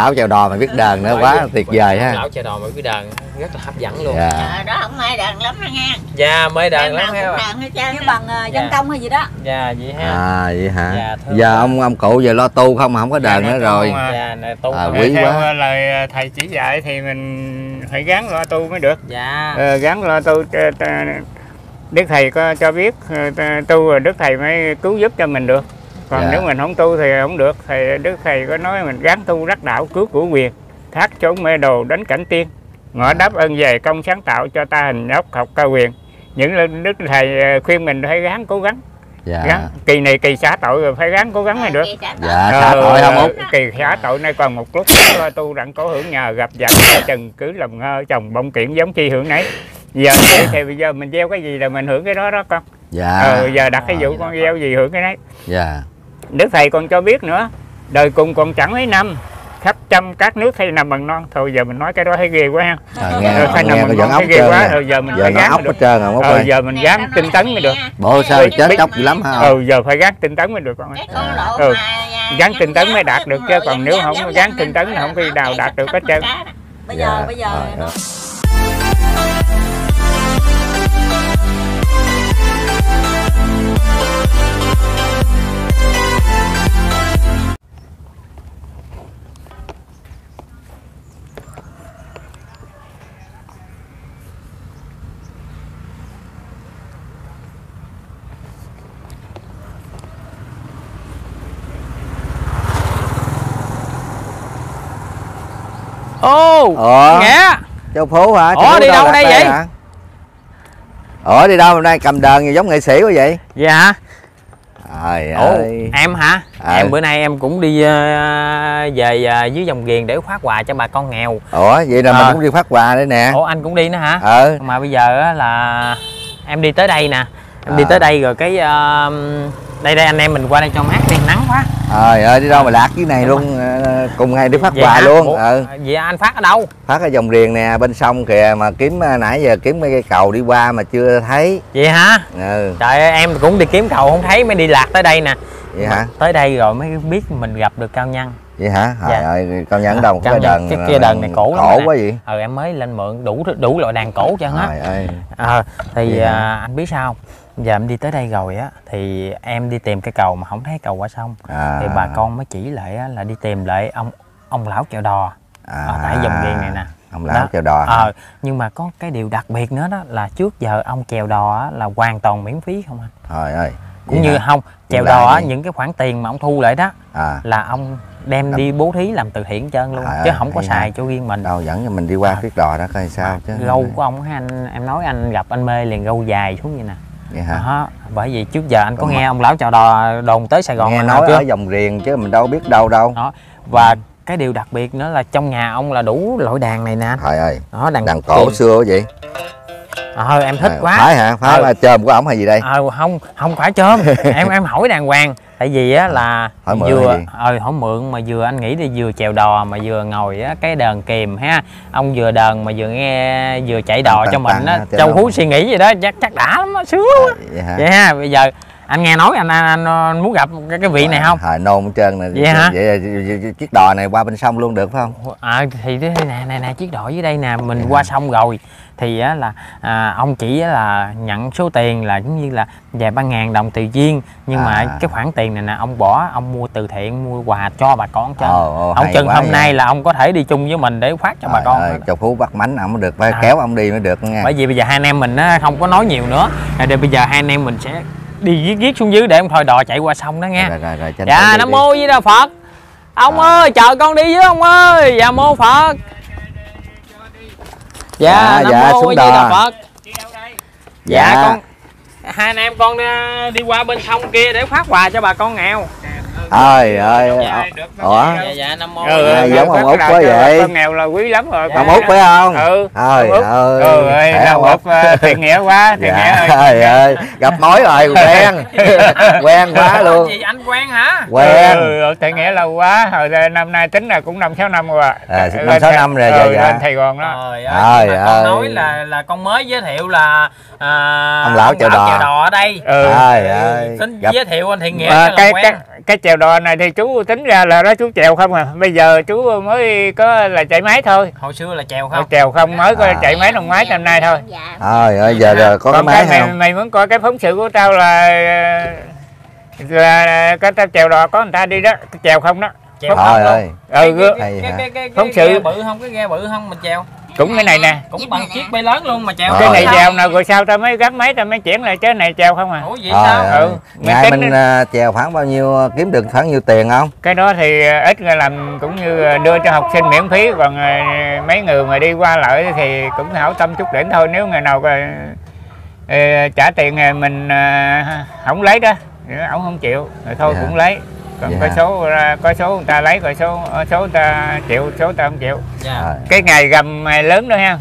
lão chèo đò mà biết đờn nữa quá tuyệt vời ha. Lão chèo đò mà cái đàn rất là hấp dẫn luôn. Dạ. Ờ, đó không ai đàn lắm đó nha dạ mới đàn Em lắm ha á. bằng ờ, dân Dạ. công hay gì đó. Dạ vậy ha. À vậy hả? Dạ, giờ ông ông cụ giờ lo tu không mà không có đờn nữa rồi. dạ này tu À, quý theo quá. lời thầy chỉ dạy thì mình phải gắng lo tu mới được. Dạ. Ờ, gắng lo tu đức thầy có cho biết ờ, tu rồi đức thầy mới cứu giúp cho mình được còn Dạ. nếu mình không tu thì không được. Thầy đức thầy có nói mình gắng tu đắc đạo cứu của quyền thác trốn mê đồ đánh cảnh tiên. Ngõ đáp ơn về công sáng tạo cho ta hình ốc học cao quyền. Những đức thầy ờ, khuyên mình phải gắng cố gắng. Dạ. Gắng. Kỳ này kỳ xả tội rồi phải gắng cố gắng mới được. dạ xả Ờ, tội không út? kỳ xả tội nay còn một lúc tu đặng có hưởng nhờ gặp giặc chừng cứ làm ngơ chồng bông kiện giống chi hưởng nấy. Giờ vậy thì bây giờ mình gieo cái gì là mình hưởng cái đó đó con. Dạ. Ờ, giờ đặt cái vụ con gieo gì hưởng cái đấy dạ đức thầy còn cho biết nữa đời cùng còn chẳng mấy năm khắp trăm các nước hay nằm bằng non. Thôi giờ mình nói cái đó thấy ghê quá ha. Ờ, nghe Ờ, hay nghe nằm có bằng non ốc thấy ghê quá rồi giờ mình giờ phải gắng ốc mới hết được trơn rồi ờ, giờ mình gắng tinh tấn mới được. Bộ sao Biết- chết chóc dữ lắm ha. ừ giờ phải gắng tinh tấn mới được con ơi. Cái con lộ Ừ. mà Gắn tinh tấn mới đạt được chứ còn nếu không gắn tinh tấn là không khi nào đạt được hết trơn. bây giờ bây giờ ô Ủa? nghĩa châu phú hả? Châu Ủa, Phú đi đâu đặt đây vậy? hả? ủa đi đâu hôm nay? Cầm đờn gì giống nghệ sĩ quá vậy? Dạ. Trời ồ ơi. em hả? Ờ. em bữa nay em cũng đi ờ, về ờ, dưới dòng ghiền để phát quà cho bà con nghèo. Ủa vậy là mình Ờ. cũng đi phát quà đấy nè. Ủa anh cũng đi nữa hả? Ờ mà bây giờ á là em đi tới đây nè. Em đi À. tới đây rồi cái ờ, đây đây anh em mình qua đây cho mát đi nắng quá trời ơi đi đâu mà lạc dưới này luôn ờ, cùng ngày đi phát Vậy quà luôn. Ờ vậy anh phát ở đâu? Phát ở dòng riền nè bên sông kìa mà kiếm ờ, nãy giờ kiếm mấy cây cầu đi qua mà chưa thấy. Vậy hả? Ừ. Trời ơi em cũng đi kiếm cầu không thấy mới đi lạc tới đây nè. Vậy hả? Tới đây rồi mới biết mình gặp được cao nhân. Vậy hả? Trời Dạ. ơi con nhẫn đồng Cao cái nhân, đờn cái kia đờn này cổ cổ quá vậy. Ờ em mới lên mượn đủ đủ loại đàn cổ cho hết. Trời ơi. Ờ, thì à, anh biết sao không? Giờ em đi tới đây rồi á thì em đi tìm cái cầu mà không thấy cầu qua sông. À, thì bà con mới chỉ lại á, là đi tìm lại ông ông lão chèo đò. À, ở tại dòng ghiền này nè. Ông lão Đó. chèo đò ờ nhưng mà có cái điều đặc biệt nữa đó là trước giờ ông chèo đò á, là hoàn toàn miễn phí không anh? Trời ơi cũng như hả? không chèo đò á, những cái khoản tiền mà ông thu lại đó à. là ông đem đi bố thí làm từ thiện trơn luôn Trời chứ không có hay hả? xài cho riêng mình. Đâu dẫn cho mình đi qua cái đò đó coi sao chứ. gâu của ông anh em nói anh gặp anh mê liền gâu dài xuống vậy nè vậy hả? Đó, bởi vì trước giờ anh có Còn nghe ông lão chào đò đồn tới Sài Gòn nghe nói chưa? ở dòng riền chứ mình đâu biết đâu đâu. Đó và cái điều đặc biệt nữa là trong nhà ông là đủ loại đàn này nè. Trời ơi đó đàn đàn cổ kiềm. xưa vậy. Ờ em thích À, quá. phái hả? Phái Ừ. chôm của ổng hay gì đây? Ờ không không phải chôm em em hỏi đàng hoàng tại vì á là Hỏi mượn vừa ờ hỏi mượn mà vừa anh nghĩ đi vừa chèo đò mà vừa ngồi á cái đờn kìm ha. Ông vừa đờn mà vừa nghe vừa chạy đò Tăng, cho tăng, mình á. châu phú suy nghĩ gì đó chắc chắc đã lắm á sướng vậy hả? Vậy ha bây giờ anh nghe nói anh, anh, anh muốn gặp cái, cái vị này không? Hồi nôn hết trơn nè. Vậy hả? vậy, vậy, chiếc đò này qua bên sông luôn được phải không? À, thì thế nè nè nè chiếc đò dưới đây nè mình qua sông rồi. Thì á là à, ông chỉ á là nhận số tiền là giống như là vài ba ngàn đồng tùy duyên. Nhưng mà À. cái khoản tiền này nè ông bỏ ông mua từ thiện mua quà cho bà con chứ Ồ, ồ, ông chừng hôm vậy. nay là ông có thể đi chung với mình để phát cho bà Trời con ơi, châu phú bắt mánh mới được. Phải À. kéo ông đi mới được nha. Bởi vì bây giờ hai anh em mình á, không có nói nhiều nữa. Rồi để bây giờ hai anh em mình sẽ đi viết viết xuống dưới để ông thôi đò chạy qua sông đó nghe. Rồi rồi rồi dạ nam mô di đà phật. Ông À. ơi chờ con đi với ông ơi. Dạ mô phật. Dạ, Dạ, nam dạ, mô xuống di đà phật. Dạ, Dạ. con hai anh em con đi, đi qua bên sông kia để phát quà cho bà con nghèo ơi ơi Dạ, được đâu. ủa dạ dạ Ừ, À, ừ, giống ừ, ông Út quá vậy. Con nghèo là quý lắm rồi. ông út phải không Ừ. ơi Út. ơi Ừ, ơi, khỏe ông Út ờ, thiện nghĩa quá, thiện nghĩa dạ ơi. trời ơi gặp mối rồi quen quen quá luôn gì anh quen hả quen Ừ, ừ, thiện nghĩa lâu quá, hồi năm nay tính là cũng năm sáu năm rồi. À, năm, sáu năm rồi, ừ, dạ, dạ. lên Sài Gòn đó. trời Trời ơi con ơi. nói là là con mới giới thiệu là à, Ông lão chèo đò. đò ở đây Ừ. trời ơi tính gặp giới thiệu anh thiện nghĩa cái cái cái chèo đò này thì chú tính ra là đó chú chèo không à. Bây giờ chú mới có là chạy máy thôi. hồi xưa là chèo Không. không Chèo không mới có À. chạy máy năm ngoái năm nay thôi. Dạ. trời ơi giờ giờ có cái máy mày, không mày muốn coi cái phóng sự của tao là là cái tao chèo đò có người ta đi đó, chèo không đó. chèo không ơi Ừ, cái, cái, hả? cái, cái, Phóng cái sự. ghe bự không cái ghe bự không mình chèo cũng cái này nè. cũng bằng chiếc bay lớn luôn mà chèo Ờ. Cái này Rồi. chèo nào rồi sao tao mới gắn máy tao mới chuyển lại chứ này chèo không à. ủa vậy Trời sao ơi. Ừ, ngày mình à, chèo khoảng bao nhiêu kiếm được khoảng nhiêu tiền không Cái đó thì ờ, ít người làm cũng như ờ, đưa cho học sinh miễn phí còn ờ, mấy người mà đi qua lại thì cũng hảo tâm chút đỉnh thôi nếu người nào ờ, ờ, trả tiền ờ, mình ờ, không lấy đó ông không chịu rồi thôi Dạ. cũng lấy còn Dạ. có số ra có số người ta lấy có số ờ, số người ta chịu số người ta không chịu dạ cái ngày gầm ờ, lớn đó ha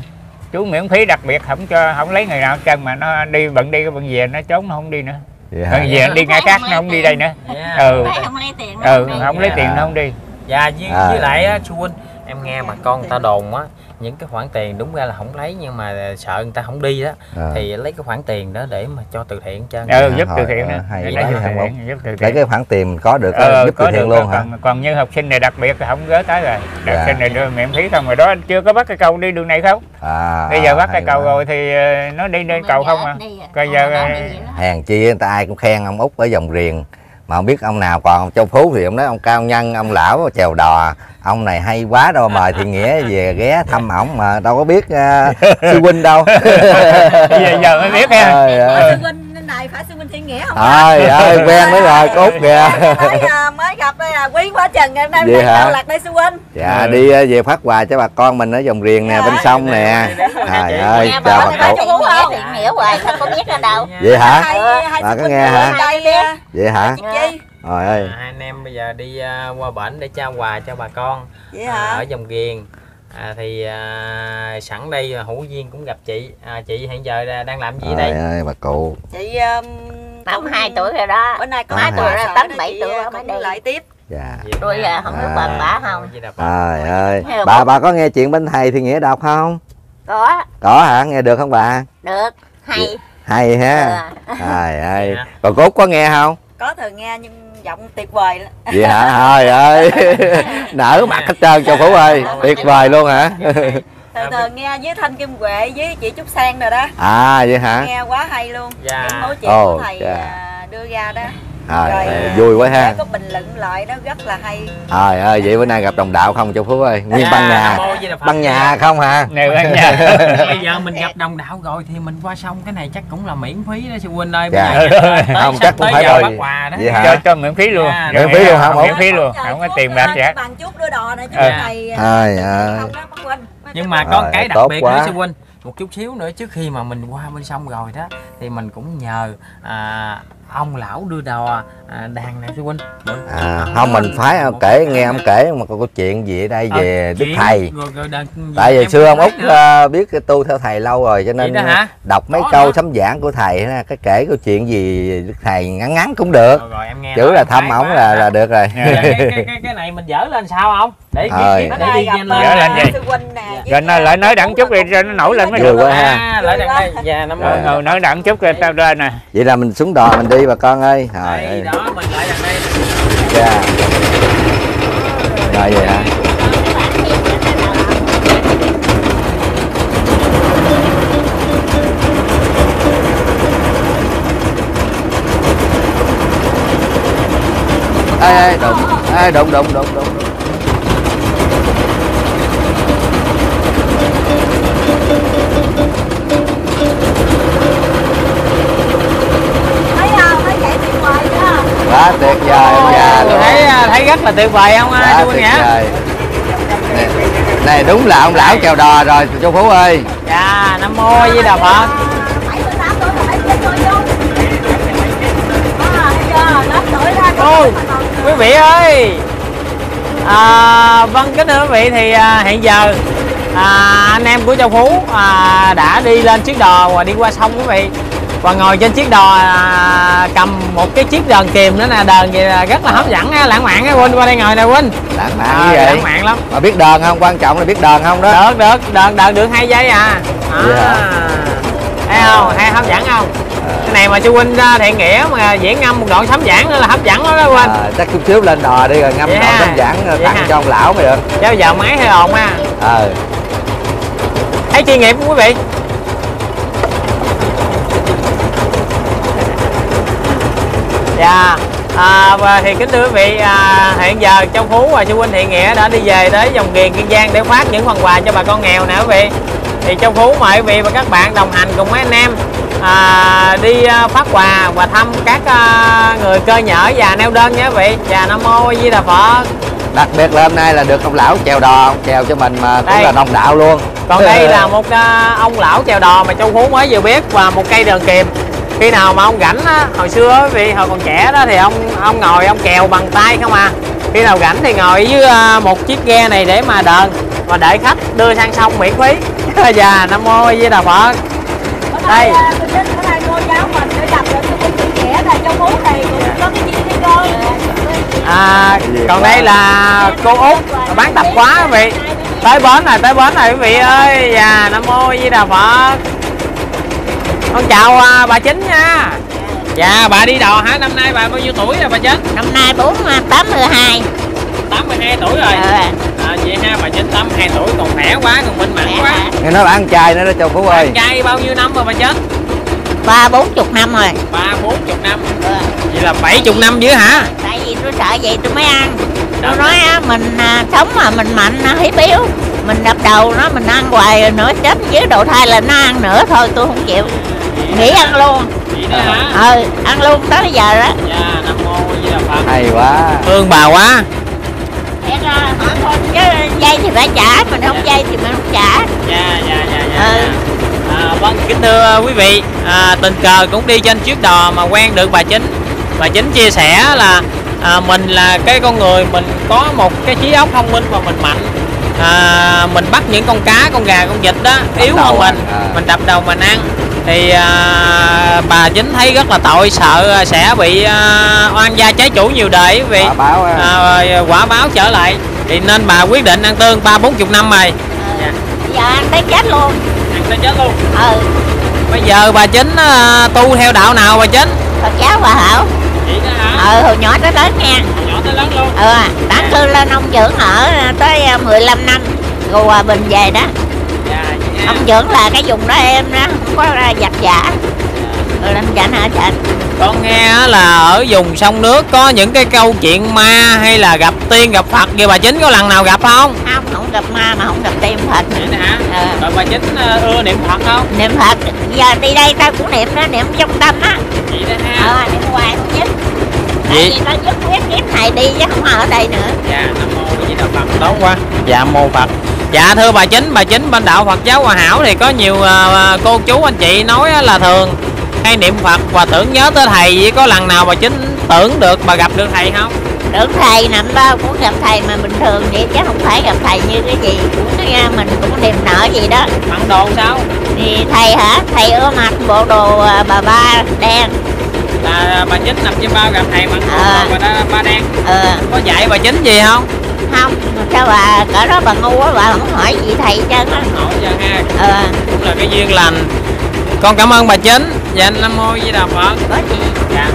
chú miễn phí đặc biệt không cho không lấy người nào hết trơn mà nó đi bận đi bận về nó trốn nó không đi nữa Vậy bận hả? về nó đi ngay khác nó không đi đây nữa dạ ừ không lấy tiền ừ đâu. không lấy Dạ. tiền nó không đi dạ với, À. với lại á chú huynh em nghe bà con người ta đồn á những cái khoản tiền đúng ra là không lấy nhưng mà sợ người ta không đi đó Ờ. thì lấy cái khoản tiền đó để mà cho từ thiện cho ừ Dạ, giúp từ thiện đó hay quá, giúp từ thiện, giúp từ lấy thiện cái khoản tiền mình có được Ờ, giúp từ có thiện được luôn đó. hả còn, còn như học sinh này đặc biệt là không gỡ tới rồi Dạ. học sinh này đưa miễn phí không rồi đó chưa có bắt cái cầu đi đường này không à, bây giờ bắt cái cầu quá. rồi thì nó đi lên cầu không à à. Còn giờ, hèn chi người ta ai cũng khen ông út ở dòng riền mà không biết ông nào còn châu phú thì ông nói ông cao nhân ông lão chèo đò ông này hay quá đâu mời thiện nghĩa về ghé thăm ổng mà đâu có biết uh, sư huynh đâu bây giờ, giờ mới biết ha Trời ơi. sư huynh này phải sư huynh thiên nghĩa không Trời ơi quen nữa rồi cốt kìa mới, à, mới gặp đây là quý quá chừng em đang Vậy hả? lạc đây sư huynh dạ Ừ. đi uh, về phát quà cho bà con mình ở dòng riền nè bên sông nè trời ơi chào bà là cốt thiện nghĩa hoài sao có biết ở đâu vậy hả Bà có nghe hả? à, vậy hả trời ơi. À, hai anh em bây giờ đi à, qua bển để trao quà cho bà con vậy à, ở dòng ghiền. À, thì à, sẵn đây hữu duyên cũng gặp chị. À, chị hiện giờ đang làm gì trời đây ơi bà cụ. Chị um, Tổng 2 tuổi rồi đó. bữa nay có Hai tuổi rồi, tám bảy tuổi rồi mới đi. lại tiếp. Dạ. Tôi là không biết À. bằng bả không bà- trời ơi. Bà. Bà- bà có nghe chuyện bên thầy thì nghĩa đọc không? Có. Có hả? Nghe được không bà? Được. Hay. Hay ha. Ừ. trời ơi. Dạ. còn cốt có nghe không? Có thường nghe nhưng giọng tuyệt vời lắm. vậy hả? Trời ơi. Nở mặt hết trơn châu phú ơi. Tuyệt vời luôn hả? Thường thường nghe với thanh kim huệ với chị trúc sang rồi đó. À vậy hả? Nghe quá hay luôn. Dạ. những mẫu chuyện Ồ, của thầy dạ. à, đưa ra đó trời Rồi. ơi, vui quá ha có bình luận lại đó rất là hay trời ơi vậy bữa nay gặp đồng đạo không châu phú ơi nguyên Dạ, băng nhà băng nhà không hả nhà bây giờ mình gặp đồng đạo rồi thì mình qua sông cái này chắc cũng là miễn phí đó sư huynh ơi Dạ. tới, Không, chắc cũng phải rồi. bắt quà đó Vậy hả? cho cho miễn phí luôn Dạ. Miễn phí luôn hả, miễn phí luôn không có tiền bạc hết bằng chút đưa đò này chứ Ờ. này Trời ơi. không đó bác huynh nhưng mà có Rồi, cái đặc biệt nữa sư huynh một chút xíu nữa trước khi mà mình qua bên sông rồi đó thì mình cũng nhờ à, ông lão đưa đò à, đàn này sư huynh. Mình- à, không mình phải kể nghe ông kể một câu chuyện gì ở đây Ờ, về đức chuyện thầy. rồi- rồi đàn- tại vì xưa ông út ờ, biết tu theo thầy lâu rồi cho nên đó đọc mấy Có câu hả? sấm giảng của thầy á, cái kể câu chuyện gì đức thầy ngắn ngắn cũng được. Rồi, rồi em nghe chữ là thăm ổng là đó. là được rồi. Dạ. Dạ, cái, cái, cái, cái này mình dỡ lên sao không? Để Rồi. để, đi ờ, Dỡ lên vậy. sư huynh nè. Rồi nó lại nói đặng chút đi cho nó nổi lên mới được. quá ha. À, lại đằng đây. Dạ đặng chút rồi tao lên nè. Vậy là mình xuống đò mình đi bà con ơi. Trời đây đó mình lại đằng đây. Dạ. Rồi vậy hả? Ê ê đụng ê đụng đụng đụng đụng thấy không thấy chạy tuyệt vời đó quá tuyệt vời ông già luôn thấy à, thấy rất là tuyệt vời không chú nhá vời. Này, này đúng là ông lão chèo đò rồi châu phú ơi. Dạ nam mô di đà phật. Ôi. quý vị ơi. À, vâng kính thưa quý vị thì à, hiện giờ à, anh em của châu phú à, đã đi lên chiếc đò và đi qua sông quý vị và ngồi trên chiếc đò à, cầm một cái chiếc đờn kìm nữa nè đờn vậy là rất là hấp dẫn á, lãng mạn á huynh qua đây ngồi nè huynh lãng mạn à, vậy. lãng mạn lắm. Mà biết đờn không? Quan trọng là biết đờn không đó. Được được. Đờn đờn được hai giây à, à. Dạ. thấy không? Hay hấp dẫn không? Cái này mà chú huynh à, thiện nghĩa mà diễn ngâm một đoạn sấm giảng nữa là hấp dẫn lắm đó huynh à, chắc chút xíu lên đò đi rồi ngâm Dạ. đoạn tấm giảng rồi Dạ. tặng cho ông lão mới được. Chứ giờ máy hơi ồn ha. Ờ thấy chuyên nghiệp không quý vị dạ. À, và thì kính thưa quý vị à, hiện giờ trong phú và sư huynh thiện nghĩa đã đi về tới dòng ghiền kiên giang để phát những phần quà cho bà con nghèo nè quý vị. Thì trong phú mời quý vị và các bạn đồng hành cùng mấy anh em à, đi à, phát quà và thăm các à, người cơ nhở và neo đơn nha quý vị. Và nam mô di đà phật. Đặc biệt là hôm nay là được ông lão chèo đò ông chèo cho mình mà cũng Đây. là đồng đạo luôn. Còn đây là một à, ông lão chèo đò mà châu phú mới vừa biết và một cây đờn kìm khi nào mà ông rảnh á hồi xưa vì hồi còn trẻ đó thì ông ông ngồi ông kèo bằng tay không à. Khi nào rảnh thì ngồi dưới à, một chiếc ghe này để mà đờn và đợi khách đưa sang sông miễn phí. Dạ nam mô di đà phật. Đây. à, để à, còn đây là cô út. Bán tạp hóa quý vị. Tới bến rồi tới bến rồi quý vị ơi. Dạ nam mô di đà phật con chào à, bà chính nha. Dạ bà đi đò hả? Năm nay bà bao nhiêu tuổi rồi bà chính? Năm nay bốn à, tám mươi hai. 82 tuổi rồi. Ờ. à, vậy ha bà chính 82 tuổi còn khỏe quá còn minh mẫn quá. nghe nói là ăn chay nữa đó châu phú ơi. Ăn chay bao nhiêu năm rồi bà chính? Ba bốn chục năm rồi. Ba bốn chục năm. Ờ. vậy là bảy chục năm dưới hả? Tại vì tôi sợ vậy tôi mới ăn. Tôi nói á, mình à, sống mà mình mạnh à, hiếp yếu. Mình đập đầu nó mình ăn hoài rồi nữa chết. Dưới đầu thai là nó ăn nữa thôi tôi không chịu nghỉ ăn luôn. Ờ ăn luôn tới bây giờ đó. Dạ nam mô A di đà phật. Hay quá. Thương bà quá. Thiệt ra hỏi thôi chứ dây thì phải trả mình không dây thì mình không trả. Dạ dạ dạ dạ Ừ. à, vâng kính thưa quý vị. À, tình cờ cũng đi trên chiếc đò mà quen được bà chính. Bà chính chia sẻ là à, mình là cái con người mình có một cái trí óc thông minh và mình mạnh. À, mình bắt những con cá con gà con vịt đó yếu hơn mình. à. mình đập đầu mình ăn thì à, bà chính thấy rất là tội sợ sẽ bị à, oan gia trái chủ nhiều đời vị Quả báo à, quả báo trở lại. Thì nên bà quyết định ăn tương ba bốn chục năm rồi Dạ. bây giờ ăn tới chết luôn. Ăn tới chết luôn? Ừ. Bây giờ bà chính à, tu theo đạo nào bà chính? Phật giáo bà hảo. Vậy đó hả? Ừ hồi nhỏ tới lớn nha. Nhỏ tới lớn luôn. Ừ tán cư lên ông dưỡng ở tới à, 15 năm. Rồi hòa bình về đó. Ông dưỡng là cái vùng đó em đó không có giặt giả rồi làm chảnh hả chảnh con nghe á là ở vùng sông nước có những cái câu chuyện ma hay là gặp tiên gặp phật vậy bà chính có lần nào gặp không? Không không gặp ma mà không gặp tiên phật. Đó hả? Ờ. rồi bà chính à, ưa niệm phật không? Niệm phật. Giờ đi đây tao cũng niệm đó niệm trong tâm á. Vậy đó ha. Ờ niệm hoài không tại Vậy- tao dứt quyết kiếp này đi chứ không ở đây nữa. Dạ nam mô di đà phật tốt quá. Dạ mô phật dạ thưa bà chính bà chính bên đạo phật giáo hòa hảo thì có nhiều à, cô chú anh chị nói là thường hay niệm phật và tưởng nhớ tới thầy. Vậy có lần nào bà chính tưởng được bà gặp được thầy không? Được thầy nằm bao cũng gặp thầy mà bình thường vậy chứ không phải gặp thầy như cái gì cũng nghe mình cũng niềm nở gì đó. Bằng đồ sao? Thì thầy hả? Thầy ưa mặc bộ đồ à, bà ba đen. Là bà chính nằm trên bao gặp thầy mặc đồ À. bà đã ba đen. Ờ. Có dạy bà chính gì không không sao bà cỡ đó bà ngu quá bà không hỏi gì thầy á hỏi giờ ha ờ. Cũng là cái duyên lành. Con cảm ơn bà chính dạ nam mô di đà phật. Có gì dạ.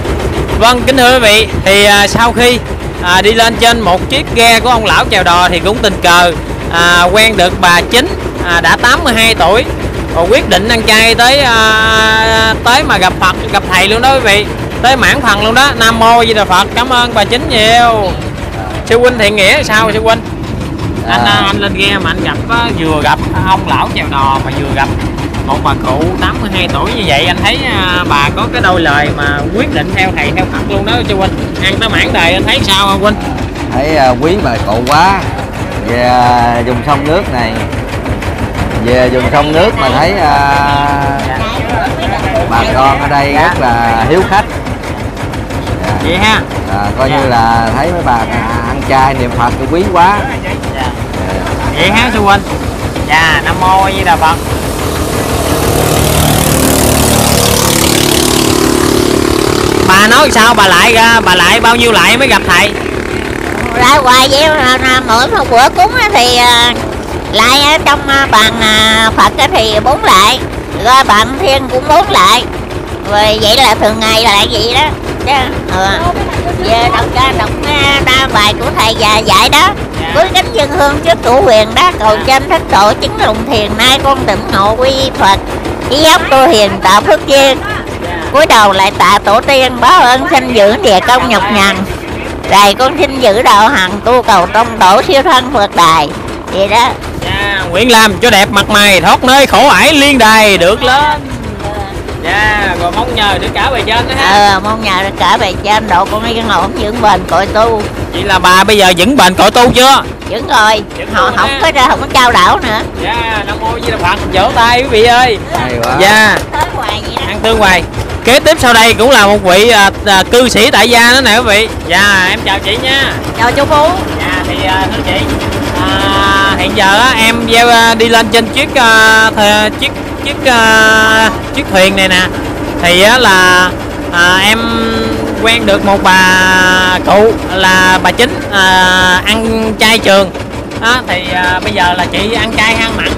Vâng kính thưa quý vị thì à, sau khi à, đi lên trên một chiếc ghe của ông lão chèo đò thì cũng tình cờ à, quen được bà chính à, đã 82 tuổi và quyết định ăn chay tới à, tới mà gặp Phật gặp thầy luôn đó quý vị. Tới mãn phần luôn đó. Nam mô Di Đà Phật. Cảm ơn bà chính nhiều sư huynh thiện nghĩa sao sư huynh? Anh À. anh lên ghe mà anh gặp á, vừa gặp ông lão chèo đò mà vừa gặp một bà cụ 82 tuổi như vậy. Anh thấy à, bà có cái đôi lời mà quyết định theo thầy theo Phật luôn đó sư huynh. Ăn tới mãn đời anh thấy sao không huynh? Thấy à, quý bà cụ quá. Về à, vùng sông nước này. Về vùng sông nước mà thấy à, bà con ở đây rất là hiếu khách. Vậy ha. À, coi Dạ. như là thấy mấy bà ăn chay niệm phật thì quý quá. Dạ. vậy ha sư huynh. Dạ nam mô a di đà phật. Bà nói sao? Bà lại ra bà lại bao nhiêu lại mới gặp thầy? Ra hoài vậy mỗi một bữa cúng á thì à, lại ở trong à, bàn à, phật á thì bốn lại rồi bàn thiên cũng bốn lại. Rồi vậy là thường ngày là lại vậy đó chứ. Ờ. về đọc ra đọc ra bài của thầy già dạy đó. Dạ. cuối cánh dân hương trước cửu quyền đó cầu trên thích độ chứng lùng thiền nay con tỉnh ngộ quy phật. Ý ốc tu hiền tạo phước duyên. Cúi đầu lại tạ tổ tiên báo ơn sanh giữ địa công nhọc nhằn. Rồi con xin giữ đạo hằng tu cầu trong tổ siêu thân Phật đài. Vậy đó. Dạ nguyện làm cho đẹp mặt mày thoát nơi khổ ải liên đài được lên dạ rồi mong nhờ được cả bề trên đó ha. Ờ mong nhờ được cả bề trên độ con yên ổn dưỡng bền cội tu. Vậy là bà bây giờ vững bền cội tu chưa? Dưỡng rồi. Dưỡng Họ không ha. có ra không có trao đảo nữa. Dạ nam mô di đà phật vỗ tay quý vị ơi. Hay quá. Dạ. Tới hoài vậy đó. Ăn tương hoài. Kế tiếp sau đây cũng là một vị à, à, cư sĩ tại gia đó nè quý vị. Dạ em chào chị nha. Chào chú Phú. Dạ thì à, thưa chị à, hiện giờ á, em gieo à, đi lên trên chiếc à, thề- chiếc chiếc à, chiếc thuyền này nè. Thì á, là à, em quen được một bà cụ là bà chính à, ăn chay trường. Đó, thì à, bây giờ là chị ăn chay hay ăn mặn.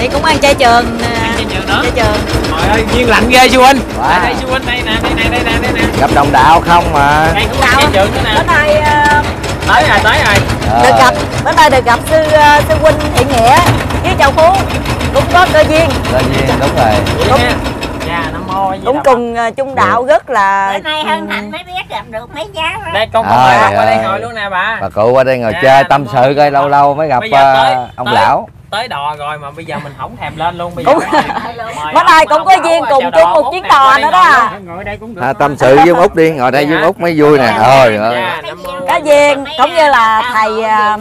Chị cũng ăn chay trường ăn chay trường nữa chay trường. Trời ơi duyên lạnh ghê sư huynh. Wow. đây sư huynh đây nè đây nè đây nè đây nè. Gặp đồng đạo không mà? Đây cũng ăn chay trường nữa nè. bữa nay ờ, tới rồi tới rồi được Ờ, gặp bữa nay được gặp sư ờ, sư huynh thiện nghĩa với chào Phú. Cũng có cơ duyên. Tự nhiên đúng rồi. Ha. dạ nam mô cũng cùng ờ, chung đạo rất là Bữa nay hân hạnh mới biết gặp được mấy giá đó đây con bà qua đây ngồi luôn nè bà. Bà cụ qua đây ngồi Dạ, chơi tâm sự coi lâu lâu mới gặp ờ, ông tới- lão tới đò rồi mà bây giờ mình không thèm lên luôn bây giờ Cũng- Mời bữa nay cũng có duyên cùng chung một nè, đò nữa ngồi đó. luôn. ngồi đây cũng được à, tâm sự với ông út đi ngồi đây với ông út mới vui nè thôi ơi Dạ, Mô có duyên cũng như là thầy ờ,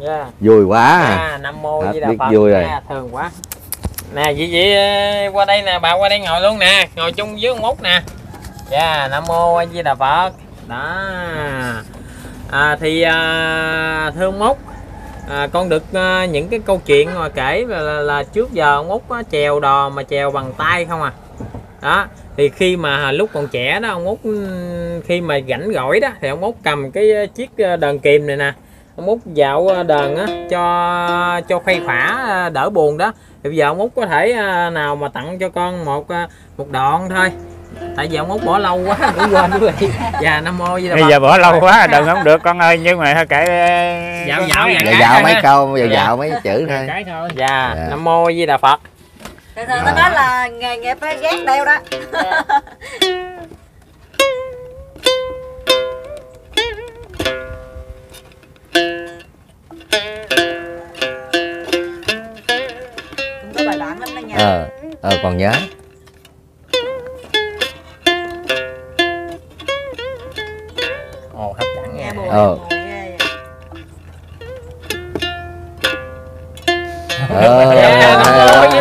Dạ. vui quá À, Nam Mô Phật. vui rồi. Nè, thương quá. Nè, vậy vậy ờ, qua đây nè, bà qua đây ngồi luôn nè, ngồi chung với ông Út nè. Dạ, Nam Mô A Di Đà Phật. Đó. À, thì à, thưa ông Út, à, con được à, những cái câu chuyện mà kể là, là, là trước giờ ông Út á, chèo đò mà chèo bằng tay không à. Đó, thì khi mà lúc còn trẻ đó ông Út khi mà rảnh rỗi đó thì ông Út cầm cái à, chiếc à, đờn kìm này nè. Ông út dạo à, đờn á cho cho khuây khỏa đỡ buồn đó. Thì bây giờ ông út có thể nào mà tặng cho con một một đoạn thôi tại vì ông út bỏ lâu quá cũng quên quý vị dạ nam mô với bây giờ bỏ lâu quá đừng không được con ơi nhưng mà thôi kể Dạo dạo dạo dạo dạo mấy câu dạo Dạ. dạo mấy chữ thôi. cái thôi. Dạ. Dạ. nam mô di đà phật. Thường thường ta nói là nghề nghiệp phải ghét đeo đó. Cũng có bài bản lắm đó nha ờ ờ còn nhớ Ờ. ờ. Dạ,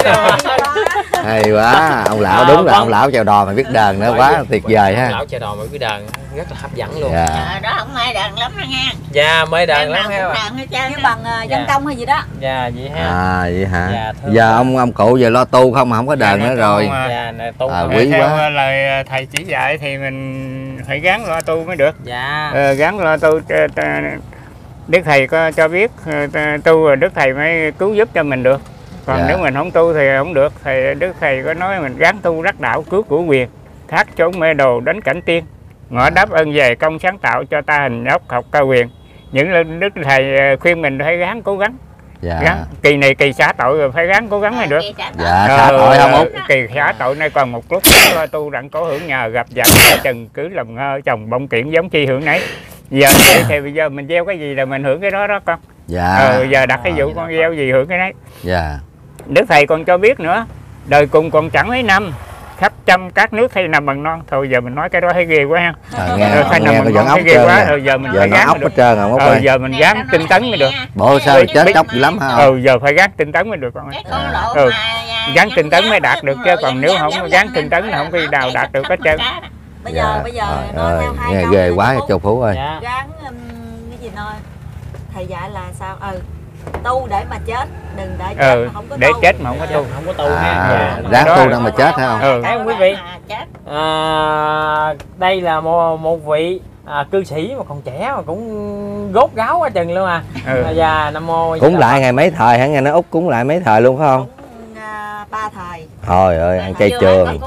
Nam hay quá. Ông lão À, đúng là ông lão chèo đò mà biết đờn nữa quá tuyệt vời ha. Lão chèo đò mà cái đờn rất là hấp dẫn luôn. Dạ. Ờ, đó không ai đàn lắm đó nha. Dạ mê đờn lắm ha như bằng ờ, dân Dạ. công hay gì đó. Dạ vậy ha. À vậy hả? Dạ, giờ ông ông cụ giờ lo tu không mà không có đờn nữa rồi. à. dạ tu À, không? quý theo quá. lời thầy chỉ dạy thì mình phải gắng lo tu mới được. Dạ. Ờ, gắng lo tu t- đức thầy có cho biết ờ, tu rồi đức thầy mới cứu giúp cho mình được. Còn Dạ. nếu mình không tu thì không được. Thầy đức thầy có nói mình gắng tu rắc đạo cứu của quyền thác trốn mê đồ đánh cảnh tiên. Ngõ đáp ơn về công sáng tạo cho ta hình ốc học cao quyền. Những lời đức thầy ờ, khuyên mình phải gắng cố gắng dạ. Gắng kỳ này kỳ xả tội rồi phải gắng cố gắng mới được. dạ xả tội không út Kỳ xả tội nay còn một lúc tu đặng có hưởng nhờ gặp dặn chừng cứ làm ngơ chồng bông kiện giống chi hưởng nấy. Giờ thì, thì bây giờ mình gieo cái gì là mình hưởng cái đó đó con. Dạ. Ờ, giờ đặt cái À, vụ vậy con gieo gì hưởng cái đấy dạ. Đức thầy còn cho biết nữa đời cùng còn chẳng mấy năm khắp trăm các nước thay nằm bằng non thôi giờ mình nói cái đó thấy ghê quá ha. Trời, nghe thay nghe nằm bằng non thấy ghê quá. rồi giờ mình giờ phải gắng ốc mới hết được. trơn rồi ờ, giờ mình gắng tinh tấn mới được. Bộ sao Biết- chết chóc dữ lắm hả? Ừ giờ phải gắng tinh tấn mới được con ơi. Cái con lộ Ừ. mà, à, Gắn tinh tấn mới đạt được, chứ còn nếu không dám tinh tấn là không có gì nào đạt được hết trơn. bây giờ bây giờ nói theo hai nghe câu ghê quá châu phú ơi. Dạ. Gắng um, cái gì nói thầy dạy là sao? Ừ tu để mà chết đừng để chết ừ mà không có để tu. chết mà không có tu. Không có tu ha à, Dạ. ráng tu đang mà chết phải không? Ừ. Thấy không quý vị? À, à, đây là một, một vị à, cư sĩ mà còn trẻ mà cũng gốt gáo quá chừng luôn à. Ừ. dạ nam mô cúng lại ngày mấy thời? Hả nghe nói út cúng lại mấy thời luôn phải không? Cũng à, ba thời. Thôi ơi ăn chay trường.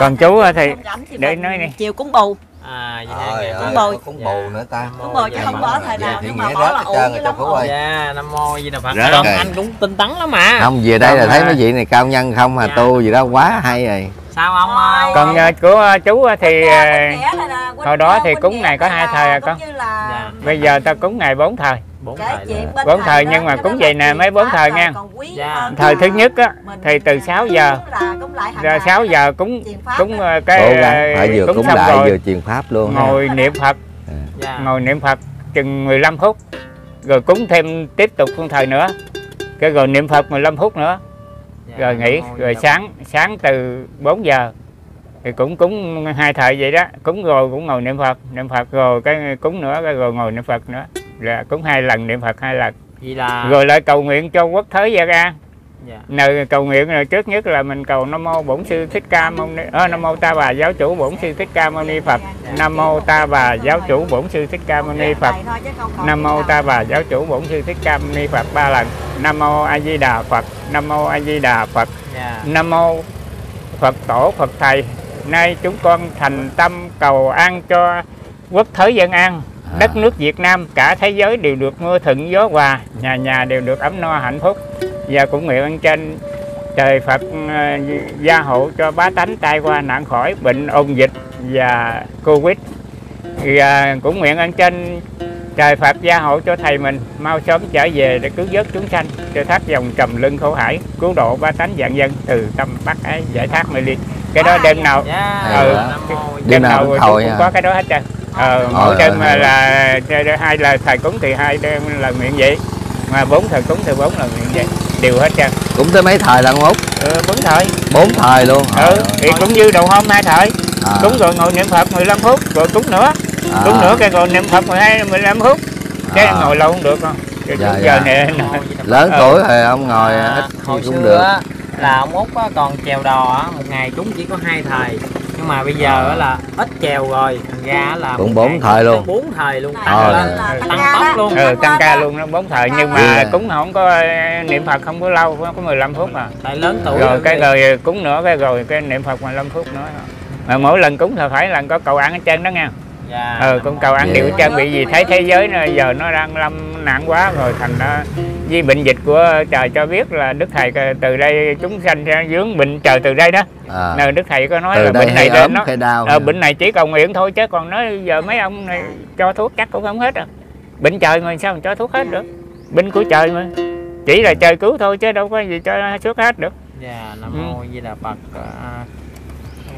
Còn chú thì để nói đi. chiều cúng bù à dạ Trời nghe ơi, cúng bồi. cúng bù nữa ta cúng bù chứ không bỏ thời nào Dạ, nếu thì mà nghĩa bỏ là dữ rồi, lắm ơi. dạ nam mô di đà phật Rớt anh cũng tinh tấn lắm mà không về đây là thấy à. mấy vị này cao nhân không Dạ. tu gì đó quá hay rồi sao ông à, còn ờ, của chú thì ờ, nè, Quýnh hồi đó thì cúng Nghĩa này có hai thời à cũng con? như là Dạ. bây giờ ta cúng ngày bốn thời bốn thời là- Bốn thời nhưng mà đó vậy nè, mấy bốn thời nha. Dạ. thời thứ nhất á thì từ 6 giờ ra ngày 6 đó. giờ cúng đó. ờ, cái phải vừa xong lại vừa truyền pháp luôn ngồi niệm Phật. Dạ. ngồi niệm Phật chừng 15 phút. Rồi cúng thêm tiếp tục con thời nữa. Cái rồi niệm Phật 15 phút nữa. Dạ, rồi nghỉ. rồi sáng sáng từ 4 giờ thì cũng cúng hai thời vậy đó. Cúng rồi cũng ngồi niệm Phật. Niệm Phật rồi cái cúng nữa cái rồi ngồi niệm Phật nữa là cúng hai lần niệm Phật hai lần. Vậy là rồi lại cầu nguyện cho quốc thế gia an dạ. nơi cầu nguyện là trước nhất là mình cầu nam mô bổn sư thích ca mâu ni à, nam mô ta bà giáo chủ bổn sư thích ca mâu ni phật. Nam mô ta bà giáo chủ bổn sư thích ca mâu ni phật. không còn nam mô ta bà giáo chủ bổn sư thích ca mâu ni phật ba lần. Nam mô a di đà phật. Nam mô a di đà phật. Dạ. nam mô phật tổ phật thầy. Nay chúng con thành tâm cầu an cho quốc thế dân an À. đất nước Việt Nam cả thế giới đều được mưa thuận gió hòa nhà nhà đều được ấm no hạnh phúc. Và cũng nguyện ơn trên trời Phật ờ, gia hộ cho bá tánh tai qua nạn khỏi bệnh ôn dịch và Covid. Và cũng nguyện ơn trên trời Phật gia hộ cho thầy mình mau sớm trở về để cứu vớt chúng sanh cho thoát dòng trầm lưng khổ hải cứu độ bá tánh dạng dân từ tâm bác ái giải thoát mê ly. Cái đó đêm nào? Dạ. Ừ. Nam mô Di Đêm nào cũng cũng có cái đó hết trơn ờ, Ôi mỗi đêm ơi. là, là hai là thầy cúng thì hai đêm là nguyện vậy mà bốn thời cúng thì bốn là nguyện vậy đều hết trơn cũng tới mấy thời lần út ừ, bốn thời bốn thời luôn ừ, thì cũng như đầu hôm hai thời À. cúng rồi ngồi niệm phật 15 phút rồi cúng nữa À. cúng nữa cái rồi niệm phật 12 15 phút cái À. ngồi lâu không được không Chứ Dạ, giờ dạ. Phật. lớn Ờ. tuổi rồi ông ngồi À, ít hồi thì cũng xưa được là ông út á, còn chèo đò á, một ngày cũng chỉ có hai thời nhưng mà bây giờ á là ít chèo rồi thành ra á là Cũng bốn thời luôn. bốn thời luôn. Này tăng Ờ. lên là tăng tốc luôn. Ừ, tăng ca luôn nó bốn thời nhưng mà Dạ. cúng không có ờ, niệm phật không có lâu có 15 phút à. Tại lớn tuổi rồi cái rồi cúng nữa cái rồi cái niệm phật 15 phút nữa. Mà mỗi lần cúng thì phải lần có cầu ăn ở trên đó nha dạ, ờ cũng mô cầu ăn Dạ. điều trang bị gì thấy thế giới nó giờ nó đang lâm nạn quá rồi thành ra vì bệnh dịch của trời cho biết là đức thầy từ đây chúng sanh sẽ dướng bệnh trời từ đây đó. À. Đức thầy có nói từ là bệnh này ốm nó đau ờ, bệnh này chỉ cầu nguyện thôi chứ còn nói giờ mấy ông này cho thuốc chắc cũng không hết à bệnh trời mà sao mà cho thuốc hết được? Bệnh của trời mà. Chỉ là trời cứu thôi chứ đâu có gì cho thuốc hết được. Dạ nam Ừ. mô di đà phật à,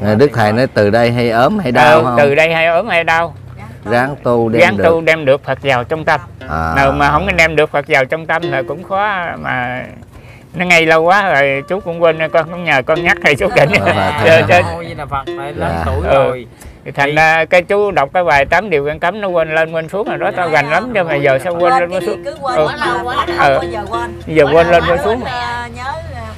Rồi đức thầy nói từ đây hay ốm hay đau Ờ, không từ đây hay ốm hay đau ráng tu đem gắng được tu đem được phật vào trong tâm à. nào mà không đem được phật vào trong tâm là cũng khó mà nó ngay lâu quá rồi chú cũng quên con cũng nhờ con nhắc thầy chú Ờ, nam cho- mô di đà phật phải lớn Dạ. tuổi Ừ. rồi thành ra cái chú đọc cái bài tám điều căn cấm nó quên lên quên xuống rồi đó tao gành lắm chứ mà giờ sao quên lên quên xuống cứ quên Ừ. quá lâu quá không Ừ. bao giờ quên giờ quên lên quên xuống Ờ, nhớ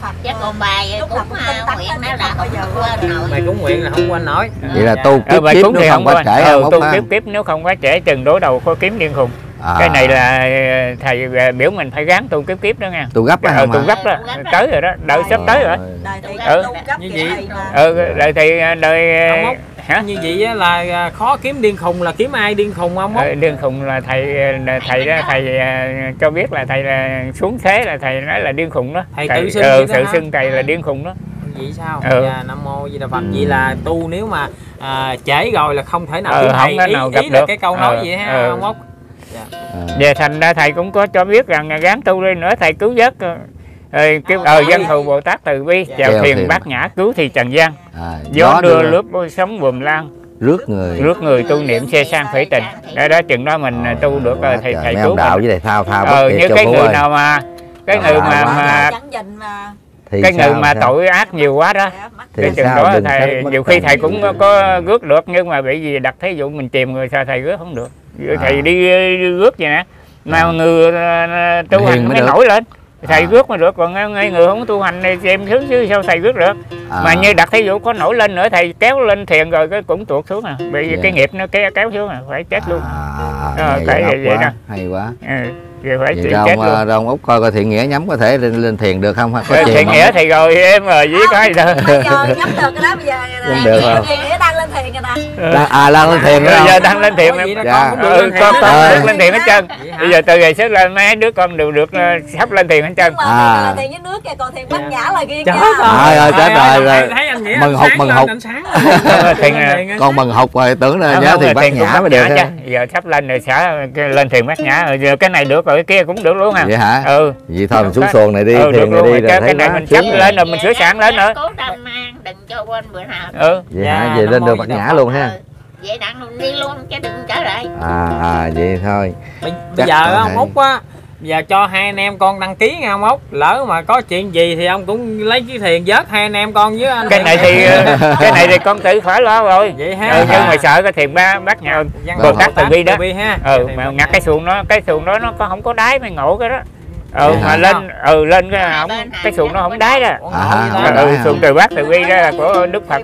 Phật chứ còn bài à, tấn nguyện nó là không quên quên. nổi mày cũng nguyện là không quên nổi vậy là tu Ờ, kiếp kiếp cúng thì không có quên trễ không tu kiếp kiếp nếu không quá trễ chừng đối đầu khô kiếm điên khùng à. cái này là thầy ờ, biểu mình phải gắng tu kiếp kiếp đó nha tu gấp tu đó Tu gấp đó. tới rồi đó đợi sắp tới rồi đời thì Ừ. Như vậy vậy. ừ đời thì đời Ông Út. Hả? Như vậy á, là à, khó kiếm điên khùng là kiếm ai điên khùng không Ờ, út điên khùng là thầy là thầy đó thầy ờ, cho biết là thầy là xuống thế là thầy nói là điên khùng đó. Thầy tự xưng ờ, vậy đó tự xưng thầy là điên khùng đó. Vậy sao? Ừ. dạ nam mô di đà phật. Vậy là tu nếu mà à, trễ rồi là không thể nào Ừ, không thầy thể ý, nào gặp ý là được. cái câu nói Ừ, vậy ha ừ. ông út à. về thành ra thầy cũng có cho biết rằng là gắng tu đi nữa thầy cứu vớt ờ, ờ, kêu ờ dân thù bồ tát từ bi. Chèo Chèo thuyền thuyền. bát nhã cứu thì trần gian à. gió đưa lướt bôi sóng buồm lan. Rước người. Rước người tu niệm xe sang phẩy tình đó đó chừng đó mình Ờ, tu được rồi thầy thầy cứu đạo với thầy thao thao ờ như cái người ơi. nào mà cái Ờ, người mà mà thì cái người mà sao? tội ác nhiều quá đó. Thì cái chừng đó thầy nhiều khi thầy cũng có rước được nhưng mà bị gì đặt thí dụ mình chìm rồi sao thầy rước không được. À. thầy đi, đi rước vậy nè. Mà À. người ờ, tu hành mới nổi lên thầy À. rước mới được còn ngay người không tu hành thì xem sướng chứ sao thầy rước được À. mà như đặt thí dụ có nổi lên nữa thầy kéo lên thiền rồi cái cũng tuột xuống à bị Dạ. cái nghiệp nó kéo, kéo xuống à phải chết luôn à, Ờ, hay cái vậy, vậy quá, đó. hay quá ừ. rồi phải vậy đâu chết ông, luôn ờ, đâu ông út coi coi thiện nghĩa nhắm có thể lên lên thiền được không có Ờ, thiện nghĩa thì rồi em rồi với cái gì đâu bây giờ nhắm được cái đó bây giờ Nhắm được không? Lên thiền rồi nè Đang- à đang lên thiền Rồi đó giờ không? đang lên thiền là Dạ. con cũng được ừ, lên thiền con hết con rồi. được lên thiền hết trơn bây giờ từ ngày trước là mấy đứa con đều được ờ, sắp lên thiền hết trơn. À. thiền với nước kìa còn thiền bát nhã là kia nha. Trời ơi, chết trời rồi, Mừng học, mừng lên, học. lên, à, con bằng học rồi tưởng là không, thiền bát nhã mới được giờ sắp lên rồi sẽ lên thiền bát nhã. Rồi giờ cái này được rồi cái kia cũng được luôn à. Vậy hả? Ừ. Vậy thôi mình xuống xuồng này đi ừ, được thiền này luôn đi rồi thấy này mình sắp lên rồi mình sửa sẵn lên nữa. Cố tâm an đừng cho quên bữa nào. Ừ. Vậy Dạ, hả Nam lên được Đà nhã luôn ha. Vậy đặng luôn đi luôn chứ đừng trở lại. À à vậy thôi. Bây, bây giờ ông út á giờ cho hai anh em con đăng ký nha ông út. Lỡ mà có chuyện gì thì ông cũng lấy chiếc thuyền vớt hai anh em con với anh cái này thì cái này thì con tự khỏi lo rồi. Vậy ha. Ừ, nhưng mà sợ cái thiền ba nhã Văn Bồ Tát từ bi đó. Bi ha. Ừ mà ngặt cái xuồng nó cái xuồng đó nó có không có đáy mới ngộ cái đó ừ mà lên ừ lên cái không cái xuồng nó nó không đáy đó À, ừ xuồng từ bát từ bi đó là của đức phật.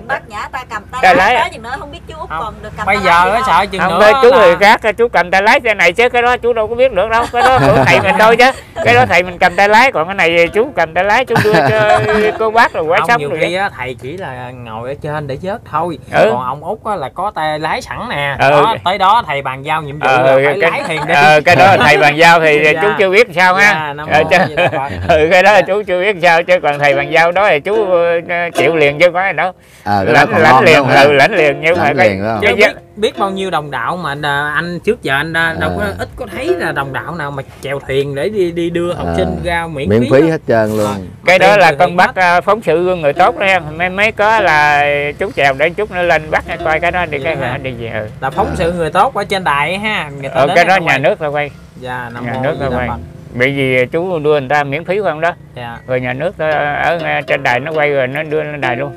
Ta cầm tay Tay lái không biết chú út còn được cầm bây giờ gì sợ chừng không nữa chú người khác chú cầm tay lái xe này chứ cái đó chú đâu có biết được đâu cái đó của thầy mình thôi chứ. Cái đó thầy mình cầm tay lái còn cái này chú cầm tay lái chú đưa cho cô bác rồi quá nhiều rồi á thầy chỉ là ngồi ở trên để vớt thôi. Ừ. còn ông út á là có tay lái sẵn nè. Ừ. đó, tới đó thầy bàn giao nhiệm vụ Ờ, là phải cái- lái thuyền đi. ờ, cái đó thầy bàn giao thì Dạ. chú chưa biết sao ha Dạ, Nam Ờ, chứ- ừ, cái đó là chú chưa biết sao chứ còn thầy bàn giao đó thì chú ờ, chịu liền chứ có gì đâu à, lãnh còn lãnh liền ừ, lãnh liền nhưng mà Lãnh cái liền đó. chứ cái biết, biết bao nhiêu đồng đạo mà à, anh trước giờ anh đâu có À. ít có thấy là đồng đạo nào mà chèo thuyền để đi đi đưa học À. sinh ra miễn, miễn phí phí hết trơn luôn cái đó là con bắt hết. ờ, phóng sự gương người tốt đó em mấy mấy có là chú chèo để chút nữa lên bắt coi cái đó đi cái Dạ. là đi về ừ. là phóng sự người tốt ở trên đài ấy ha người ta đến cái đó nhà nước ta quay dạ Nam nhà nước Đà quay. Bởi vì chú đưa người ta miễn phí không đó. Dạ. Rồi nhà nước ta ở trên đài nó quay rồi nó đưa lên đài luôn.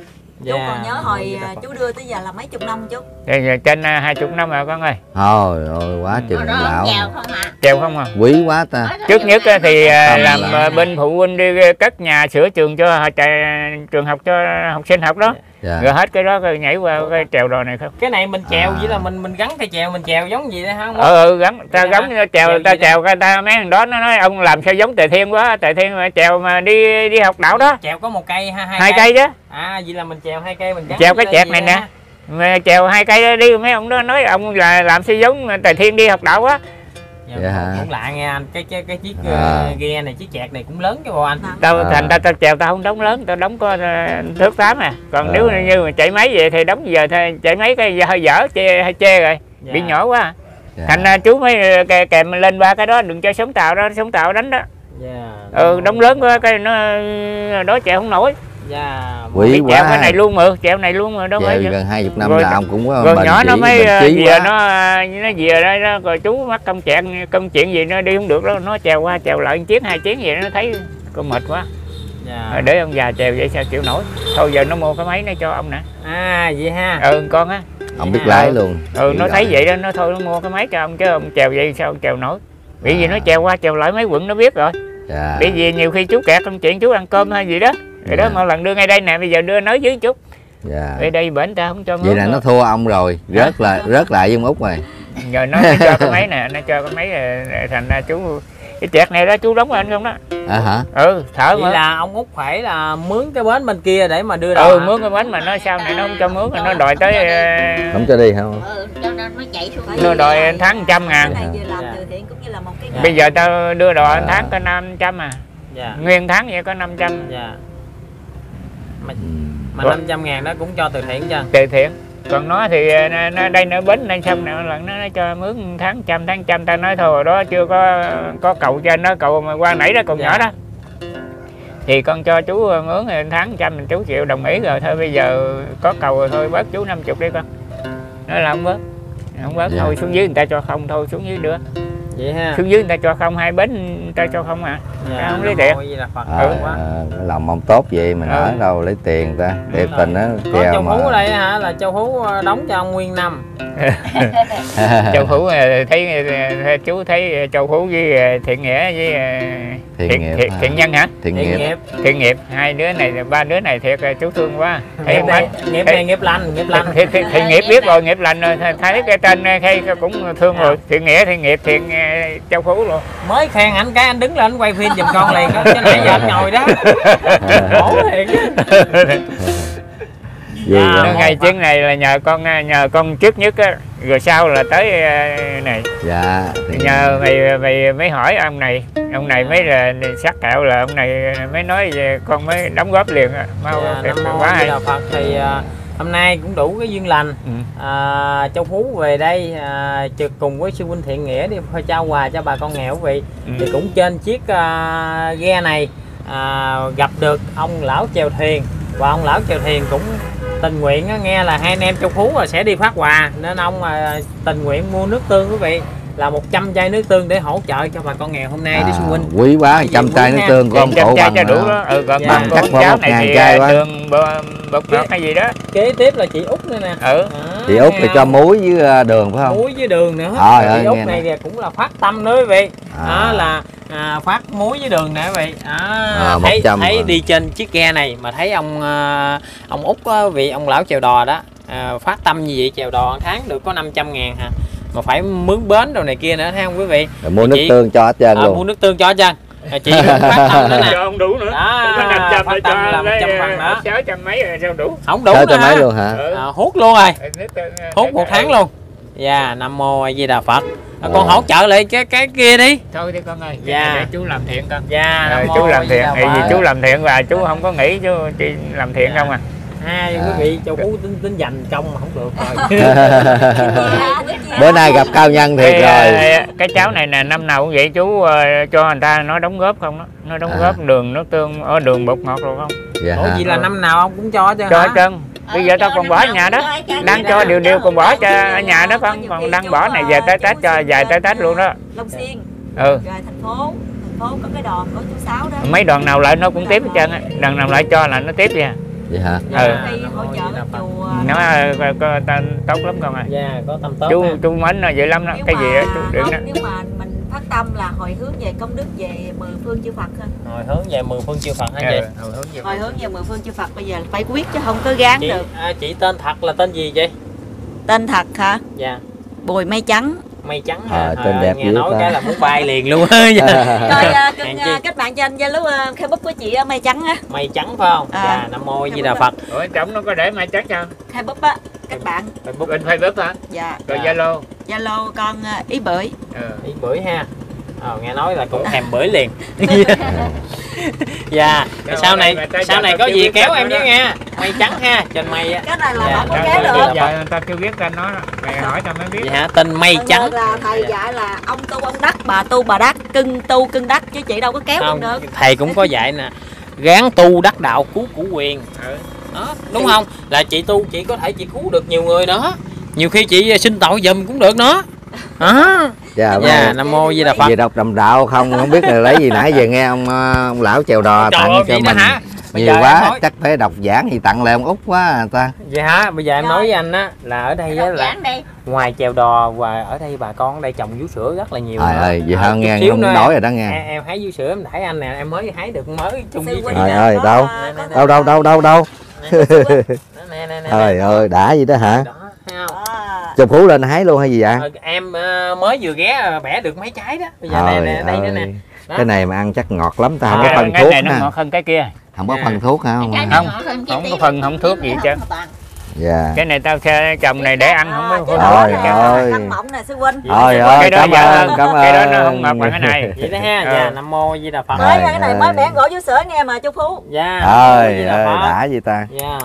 Chú dạ còn nhớ hồi Phật. chú đưa tới giờ là mấy chục năm chú? Trên à, hai chục năm rồi con ơi. Thôi ôi quá chừng Hồi đó lão. chèo không à chèo không à? Quý quá ta. Trước nhất á thì làm lặng. à, bên phụ huynh đi cất nhà sửa trường cho trường học cho học sinh học đó dạ. rồi hết cái đó rồi nhảy qua cái trèo đò này không? Cái này mình chèo À. chỉ là mình mình gắn cây chèo mình chèo giống gì ha không? Ờ ừ, gắn ta gắn chèo Chèo ta đó? chèo cái ta mấy thằng đó nó nói ông làm sao giống tề thiên quá tề thiên mà chèo mà đi đi học đạo đó. Chèo có một cây ha hai, hai cây. chứ. À vậy là mình chèo hai cây mình gắn Chèo với cái chẹt này nè. mà chèo hai cây đó đi mấy ông đó nói ông là làm sao giống tề thiên đi học đạo quá Dạ, hả? cũng lạ nghe anh cái cái cái chiếc À. à. ghe này chiếc chẹt này cũng lớn chứ bộ anh tao À. thành ra tao chèo tao không đóng lớn tao đóng có ờ, thước tám à còn À. nếu như mà chạy máy vậy thì đóng giờ thì chạy máy cái hơi dở chê hơi chê rồi Dạ. bị nhỏ quá à. dạ. thành ra chú mới ờ, kè- kèm lên ba cái đó đừng cho sống tạo đó sống tạo đánh đó dạ ừ đóng lớn quá cái nó đó chèo không nổi dạ bị quá chèo cái này luôn mà chèo này luôn mà đâu Chèo phải gần hai chục năm Rồi- là ông cũng có rồi nhỏ nó mới ờ, về nó ờ, nó về đây đó rồi chú mắc công chuyện công chuyện gì nó đi không được đó nó chèo qua chèo lại một chuyến hai chuyến vậy nó thấy con mệt quá. Dạ. Rồi để ông già chèo vậy sao chịu nổi? Thôi giờ nó mua cái máy nó cho ông nè. À vậy ha. Ừ con á. Ông biết lái luôn. Ừ nó thấy vậy đó nó thôi nó mua cái máy cho ông chứ ông chèo vậy sao ông chèo nổi? Bởi vì À. nó chèo qua chèo lại mấy quận nó biết rồi. Dạ. bởi vì nhiều khi chú kẹt công chuyện chú ăn cơm hay gì đó rồi đó Dạ. một lần đưa ngay đây nè bây giờ đưa nói dưới chút. Dạ. ở đây bển ta không cho vậy mướn là nó thua ông rồi rớt lại rớt lại với ông út rồi. Giờ nó mới cho cái máy nè nó cho cái máy rồi thành ra chú cái chẹt này đó chú đóng anh không đó. À hả? Ừ thở vậy mà là ông út phải là mướn cái bến bên kia để mà đưa ừ đồ hả? mướn cái bánh mà nó sao này nó không cho mướn rồi nó đòi tới ờ, không cho đi không ừ cho nên mới chạy xuống nó đòi tháng trăm ngàn. Dạ. là Dạ. bây giờ tao đưa đồ anh À. tháng có năm trăm à. Dạ. Nguyên tháng vậy có 500 dạ mà, Ừ. mà Ủa? 500 ngàn đó cũng cho từ thiện cho từ thiện còn nó thì ờ, nó, nó đây nó bến đây xong này lần nó, nó cho mướn tháng trăm tháng trăm tao nói thôi đó chưa có có cầu cho nó cầu mà qua nãy đó cầu Dạ. nhỏ đó thì con cho chú ờ, mướn thì tháng trăm mình chú chịu đồng ý rồi thôi bây giờ có cầu rồi thôi bớt chú 50 đi con nói là không bớt không bớt Dạ. thôi xuống dưới người ta cho không thôi xuống dưới đưa vậy ha. Xuống dưới người ta cho không hai bến người ta cho không à. Dạ, không lấy Nam tiền. Đà Phật Ờ, ừ. quá ờ, lòng mong tốt vậy mình Ừ. ở đâu lấy tiền ta. Thiệt Đúng tình á châu phú ở mà. đây hả? Là châu phú ờ, đóng cho ông nguyên năm. Châu phú ờ, thấy ờ, chú thấy châu phú với thiện nghĩa với Thiện thiện, nghiệp thiện, hả? thiện nhân hả? Thiện thiện nghiệp. nghiệp. Thiện nghiệp. Hai đứa này ba đứa này thiệt là chú thương quá. Thấy nghiệp này nghiệp này nghiệp lành nghiệp lành. Thiện, thiện, thiện nghiệp biết rồi nghiệp lành rồi. Thấy cái tên khay cũng thương rồi. Thiện nghĩa thiện nghiệp thiện ờ, châu phú luôn. Mới khen anh cái anh đứng lên anh quay phim giùm con liền đó chứ nãy giờ anh ngồi đó. Khổ thiệt Gì À, vậy? Cái ngày chuyến này là nhờ con nhờ con trước nhất á rồi sau là tới ờ, này dạ thiện nhờ mày mày mới hỏi ông này ông này mới là sắc kẹo là ông này mới nói về con mới đóng góp liền á mau Dạ, thiệt quá hay Phật thì à, hôm nay cũng đủ cái duyên lành Ừ. à, Châu Phú về đây à, trực cùng với sư huynh Thiện Nghĩa đi trao quà cho bà con nghèo quý vị Ừ. thì cũng trên chiếc à, ghe này à, gặp được ông lão chèo thuyền và ông lão chèo thuyền cũng tình nguyện nghe là hai anh em Châu Phú là sẽ đi phát quà. Nên ông tình nguyện mua nước tương quý vị là 100 chai nước tương để hỗ trợ cho bà con nghèo hôm nay đi sư huynh quý quá Cái gì trăm quý chai nước tương của ông chai bằng cho đủ đó. đó ừ còn Dạ. bằng chắc một này ngàn thì chai quá. đường bơ- bột ngọt hay gì đó kế tiếp là chị út nữa nè ừ À, chị út thì cho không? muối với ờ, đường phải không muối với đường nữa Trời chị út này nè. cũng là phát tâm nữa quý vị À. đó là à, phát muối với đường nè quý vị à, À, thấy 100 thấy rồi. đi trên chiếc ghe này mà thấy ông à, ông út vị ông lão chèo đò đó à, phát tâm như vậy chèo đò tháng được có 500 ngàn hả mà phải mướn bến đồ này kia nữa thấy không quý vị? Rồi mua nước Chị- tương cho hết trơn à, mua luôn nước tương cho hết trơn chị cũng phát tâm nữa nè. Cho ông đủ nữa. Đó, có 500 phát tâm cho là lấy 100 phần đó. sáu trăm mấy rồi sao đủ. Không đủ nữa cho mấy hả? luôn hả? Ừ. à, hút luôn rồi. Nước tương, hút một tháng luôn. Dạ nam mô a di đà phật. À, con Ờ. hỗ trợ lại cái cái kia đi. Thôi đi con ơi Dạ. để chú làm thiện con. Dạ Ờ, nam mô chú làm thiện. Vì chú làm thiện và chú không có nghĩ chú chỉ làm thiện Dạ. không à hai À. quý vị châu phú tính tính dành công mà không được rồi. Bữa nay gặp cao nhân thiệt cái, rồi. ờ, cái cháu này nè năm nào cũng vậy chú ờ, cho người ta nó đóng góp không đó nó đóng À. góp đường nước tương ở đường bột ngọt rồi không? Dạ ủa vậy là năm nào ông cũng cho chứ cho hả? hết trơn. Bây giờ tao còn bỏ ở nhà đó. đang cho điều điều còn bỏ cho ở nhà đó không? còn đang bỏ này về tới tết cho dài tới tết luôn đó. Long Xuyên ừ. rồi thành phố thành phố có cái đòn của chú sáu đó. Mấy đoàn nào lại nó cũng tiếp hết trơn á. Đoàn nào lại cho là nó tiếp nha vậy hả? Ừ. Chùa. Nó ờ, có, tên tốt lắm con à dạ có tâm tốt chú chú mến nó vậy lắm đó. Cái gì á chú không, đó nếu mà mình phát tâm là hồi hướng về công đức về mười phương chư Phật thôi hồi hướng về mười phương chư Phật hả chị? Ừ, hồi hướng gì hồi hướng về mười phương chư Phật bây giờ phải quyết chứ không có gán chị, được. à, chị tên thật là tên gì chị tên thật hả? Dạ. Bùi mây trắng mây trắng Ờ, ha. tên đẹp nghe nói ta. cái là muốn bay liền luôn á. Dạ. rồi à, à, kết bạn cho anh zalo à, facebook của chị à, mây trắng á. Mây trắng phải không? À. dạ nam mô di đà phật. ủa chồng nó có để mai chắc không? Facebook á kết bạn. Facebook. Bên facebook hả? Dạ. Rồi Dạ. zalo. Zalo con à, ý bưởi. Ừ. ý bưởi ha. Ờ, nghe nói là cũng thèm bưởi liền. Dạ. Trời sau này sau này có gì kéo em với nghe mây trắng ha trên mây á. Cái này là Dạ. không có ơi, được. bây giờ người ta chưa biết tên nó mày hỏi tao mới biết. Hả tên mây trắng. là thầy dạy là ông tu ông đắc bà tu bà đắc cưng tu cưng đắc chứ chị đâu có kéo không được thầy cũng có dạy nè. Gán tu đắc đạo cứu củ quyền. Ừ. đó đúng không? Là chị tu chị có thể chị cứu được nhiều người đó. Nhiều khi chị xin tội giùm cũng được đó. Đó dạ dạ dạ nam mô di đà phật. Về đọc đầm đạo không? Không biết là lấy gì nãy giờ nghe ông ờ, ông lão chèo đò Trời tặng ơi, cho mình. hả? Bây nhiều giờ quá nói- chắc phải đọc giảng gì tặng lại ông út quá à ta. Vậy hả? Bây giờ em Rồi. nói với anh á là ở đây á là đi. ngoài chèo đò và ở đây bà con ở đây trồng vú sữa rất là nhiều trời ơi vậy hả? Chút nghe không nữa đói rồi đó nghe. Em, em hái vú sữa em thấy anh nè em mới hái được mới chung với huynh Trời ơi, đâu? đâu đâu đâu đâu đâu? Nè nè nè trời ơi đã gì đó hả? Đó thấy không? À, chụp phú lên hái luôn hay gì vậy? Ờ, em ờ, mới vừa ghé ờ, bẻ được mấy trái đó. Bây giờ nè trời nè đây nữa nè. Cái này mà ăn chắc ngọt lắm ta không có cái, phân cái thuốc này nó ngọt hơn cái kia không có phân thuốc hả không Không, này không có phần, không thuốc gì hết trơn. dạ cái này tao xe trồng này để ăn không có phân cái thuốc trơn. ơi. nè sư huynh Trời Vậy ơi, cảm dạ, ơn, cảm cái đó ơn. nó không ngọt bằng cái này vậy đó ha Ờ. dạ nam mô di đà phật Rồi. mới cái này mới ơi. bẻ gỗ vú sữa nghe mà chú phú dạ ơi Phật. đã gì ta dạ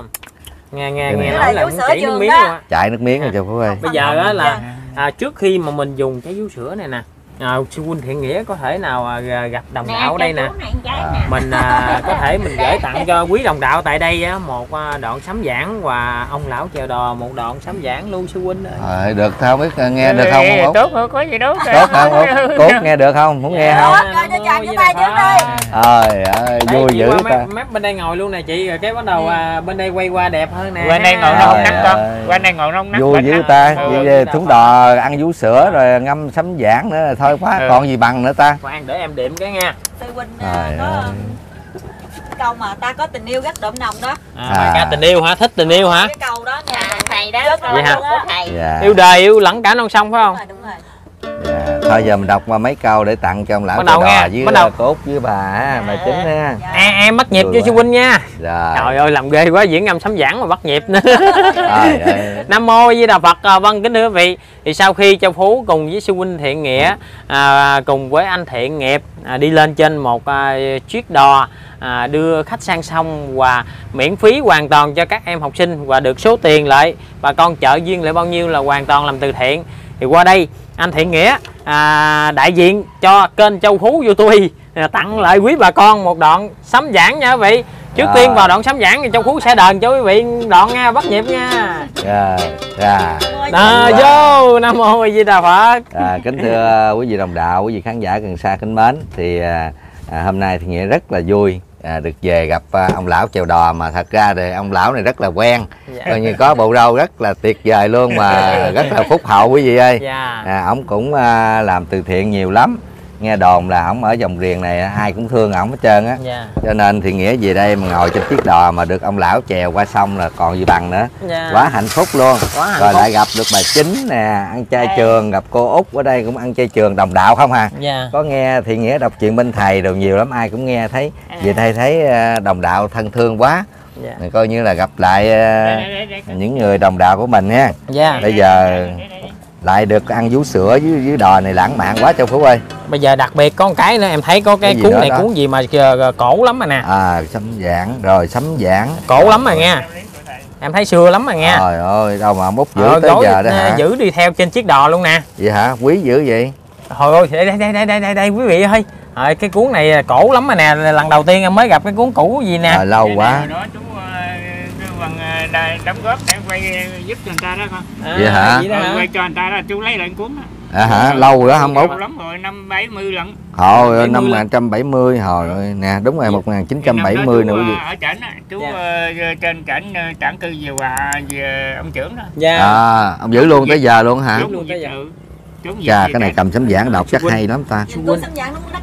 nghe nghe nghe này nói là chảy nước miếng đó. luôn á chạy nước miếng rồi chụp phú ơi bây giờ á là à, trước khi mà mình dùng trái vú sữa này nè à, sư huynh thiện nghĩa có thể nào à, gặp đồng Nè, đạo ở đây nè? À. nè. mình à, có thể mình gửi tặng cho quý đồng đạo tại đây á, một à, đoạn sấm giảng và ông lão chèo đò một đoạn sấm giảng luôn sư huynh ơi. Ờ, được không biết ờ, nghe được không Ê, ông Út? tốt hơn có gì đâu tốt không Út? cốt nghe được không? Muốn nghe không? trước đi. trời ơi vui dữ ta. mép, mép bên đây ngồi luôn nè chị rồi cái bắt đầu à, bên đây quay qua đẹp hơn nè. Qua đây ngồi nông Trời nắng con. qua đây ngồi nông nắng vui dữ ta. Về thúng đò ăn vú sữa rồi ngâm sấm giảng nữa thôi quá Ừ. còn gì bằng nữa ta khoan để em điểm cái nha Sư huynh à, có ơi câu mà ta có tình yêu rất đậm nồng đó. à, À. ca tình yêu hả thích tình yêu hả Cái câu đó nha. À, thầy đó Rất con Vậy hả? của thầy dạ yêu đời yêu lẫn cả non sông phải không Đúng rồi, đúng rồi. Dạ. thôi giờ mình đọc qua mấy câu để tặng cho ông lão đầu đò nghe, với bắt đầu. ờ, cốt với bà á, bà chính ha. Dạ. em, em bắt nhịp quá. sư huynh nha. Rồi trời ơi làm ghê quá diễn ngâm sấm giảng mà bắt nhịp. Nữa trời ơi. Nam mô Di Đà Phật. À, vâng kính thưa quý vị. Thì sau khi Châu Phú cùng với sư huynh Thiện Nghĩa à, cùng với anh Thiện Nghiệp à, đi lên trên một à, chiếc đò à, đưa khách sang sông và miễn phí hoàn toàn cho các em học sinh và được số tiền lại. Bà con trợ duyên lại bao nhiêu là hoàn toàn làm từ thiện thì qua đây anh Thiện Nghĩa à, đại diện cho kênh Châu Phú tôi à, tặng lại quý bà con một đoạn sấm giảng nha quý vị. Trước Rồi. tiên vào đoạn sấm giảng thì Châu Phú sẽ đền cho quý vị đoạn nha bắt nhịp nha. Dạ dạ. À, vô Nam Mô Di Đà Phật. À, kính thưa quý vị đồng đạo, quý vị khán giả gần xa kính mến. Thì à, à, hôm nay thì nghĩa rất là vui à, được về gặp à, ông lão chèo đò mà thật ra thì ông lão này rất là quen. Dạ. coi như có bộ râu rất là tuyệt vời luôn mà rất là phúc hậu quý vị ơi. Dạ. À, ông cũng à, làm từ thiện nhiều lắm nghe đồn là ông ở dòng riền này ai cũng thương ổng hết trơn á. Dạ. Cho nên thì nghĩa về đây mà ngồi trên chiếc đò mà được ông lão chèo qua sông là còn gì bằng nữa. Dạ. Quá hạnh phúc luôn. Quá hạnh rồi phúc. lại gặp được bà chính nè ăn chay trường gặp cô út ở đây cũng ăn chay trường đồng đạo không à? Dạ. Có nghe thì nghĩa đọc chuyện bên thầy đồ nhiều lắm ai cũng nghe thấy. Về đây thấy ờ, đồng đạo thân thương quá. Dạ. Mình coi như là gặp lại ờ, những người đồng đạo của mình nha. Dạ. Bây giờ lại được ăn vú sữa dưới dưới đò này lãng mạn quá châu phú ơi. Bây giờ đặc biệt có một cái nữa em thấy có cái, Cái cuốn này đó? cuốn gì mà cổ lắm mà nè. À sấm giảng rồi sấm giảng Cổ lắm mà nha Em thấy xưa lắm mà nha trời ơi đâu mà út giữ Ờ, tới giờ đó hả? giữ đi theo trên chiếc đò luôn nè. Vậy hả? Quý dữ vậy? Thôi ơi đây đây đây đây đây đây, quý vị ơi. À, cái cuốn này cổ lắm mà nè. Lần đầu tiên em mới gặp cái cuốn cũ gì nè. À, lâu Đây, quá đây, hồi đó chú ờ, kêu bằng ờ, đà- đóng góp để quay ờ, giúp cho người ta đó con à, Vậy hả? vậy đó Ờ, hả? quay cho người ta đó chú lấy lại cuốn đó à hả lâu rồi đó không út lâu lắm rồi năm bảy mươi lận Hồi 70 năm lận. 1970 hồi ơi, nè đúng rồi 1970 nữa Năm quý đó vị. chú, ờ, ở trển á chú Dạ. ờ, trên trển ờ, tản cư về hòa về ông trưởng đó Dạ À, ông giữ luôn tới giờ luôn hả? Trốn luôn tới giờ. Chà, cái này cầm sấm giảng đọc chắc hay lắm ta. Chú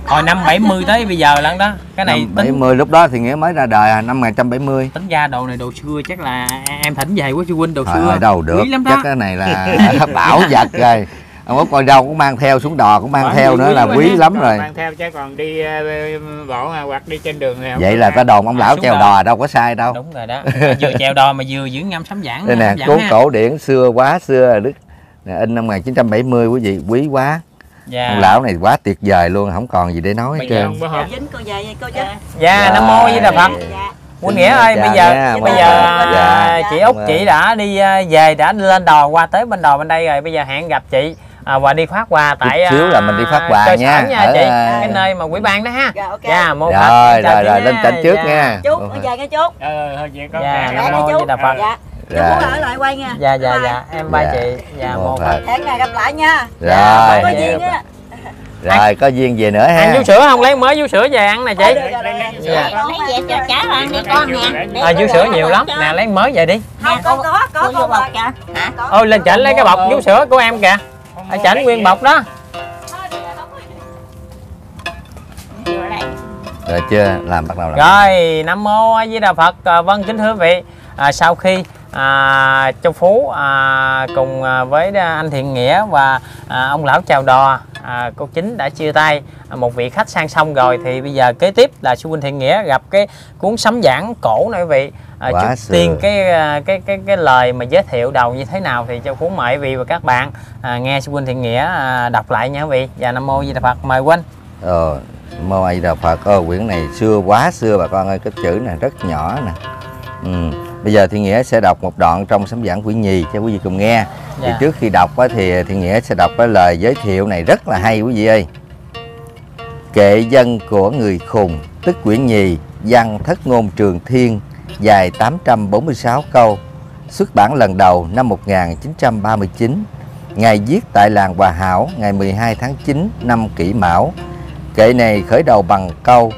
Hồi năm 70 tới bây giờ lận đó Cái này Năm tính 70 lúc đó thì nghĩa mới ra đời à, năm 1970. tính ra đồ này đồ xưa chắc là em thỉnh về quá sư huynh đồ Trời xưa đâu được, quý lắm đó chắc cái này là bảo vật rồi. Ông Út coi đâu cũng mang theo xuống đò cũng mang Bảo theo nữa là quý lắm Còn rồi. mang theo chứ còn đi ờ, bộ à, hoặc đi trên đường thì không Vậy là ta đồn ông lão xuống treo đò. đò đâu có sai đâu. đúng rồi đó vừa chèo đò mà vừa giữ ngâm sấm giảng Đây nè, cuốn cổ điển xưa quá xưa rồi Đức. Nè, in năm 1970 quý vị, quý quá. dạ Ông lão này quá tuyệt vời luôn, không còn gì để nói hết trơn. hộp dính cô về cô chứ dạ nam mô với đà phật dạ Quân Nghĩa ơi, Dạ, bây giờ nha, bây giờ phật. Dạ. chị Út chị đã đi à, về đã đi lên đò qua tới bên đò bên đây rồi, bây giờ hẹn gặp chị à, và đi phát quà tại Chút xíu là mình đi phát quà nha. nha Ở, chị, à, cái nơi mà quỹ ban đó ha. Dạ, ok. Dạ, mô Rồi, rồi, rồi, lên tránh trước Dạ. nha. chú ở về nghe chú ờ thôi vậy có Dạ. Nam Dạ, mô chú. Di Đà Phật. dạ chú Dạ. muốn ở lại quay nha Dạ dạ Bye. dạ, em ba Dạ. chị. Dạ mô Phật. Phật. hẹn ngày gặp lại nha Dạ, có Rồi, duyên á rồi có duyên về nữa Ăn ha. vú sữa không? Lấy mới vú sữa về ăn nè chị. Được. Dạ. lấy về cho cháu ăn đi con nè À, vú sữa nhiều lắm. Nè lấy mới về đi. không có có vô con bọc rồi Có. Ôi lên chảnh lấy cái bọc vú sữa của em kìa. Ở chảnh nguyên bọc đó. Rồi chưa? Làm bắt đầu làm. Rồi, Nam Mô A Di Đà Phật. À, vâng, kính thưa quý vị, à, sau khi à, Châu Phú à, cùng à, với anh Thiện Nghĩa và à, ông lão chào đò, à, cô Chính đã chia tay à, một vị khách sang sông rồi thì bây giờ kế tiếp là sư huynh Thiện Nghĩa gặp cái cuốn sấm giảng cổ này quý vị. À, Quá trước xưa. tiên cái à, cái cái cái lời mà giới thiệu đầu như thế nào thì Châu Phú mời quý vị và các bạn à, nghe sư huynh Thiện Nghĩa à, đọc lại nha quý vị. Và Nam Mô Di Đà Phật mời huynh. Ờ, mô A Di Đà Phật. Ờ, quyển này xưa quá xưa bà con ơi, cái chữ này rất nhỏ nè. Ừ. Bây giờ thì Nghĩa sẽ đọc một đoạn trong sấm giảng quyển nhì cho quý vị cùng nghe. thì Dạ. trước khi đọc thì thì nghĩa sẽ đọc cái lời giới thiệu này rất là hay quý vị ơi kệ dân của người khùng tức quyển nhì văn thất ngôn trường thiên dài 846 câu xuất bản lần đầu năm 1939 ngày viết tại làng Hòa Hảo ngày 12 tháng 9 năm Kỷ Mão kệ này khởi đầu bằng câu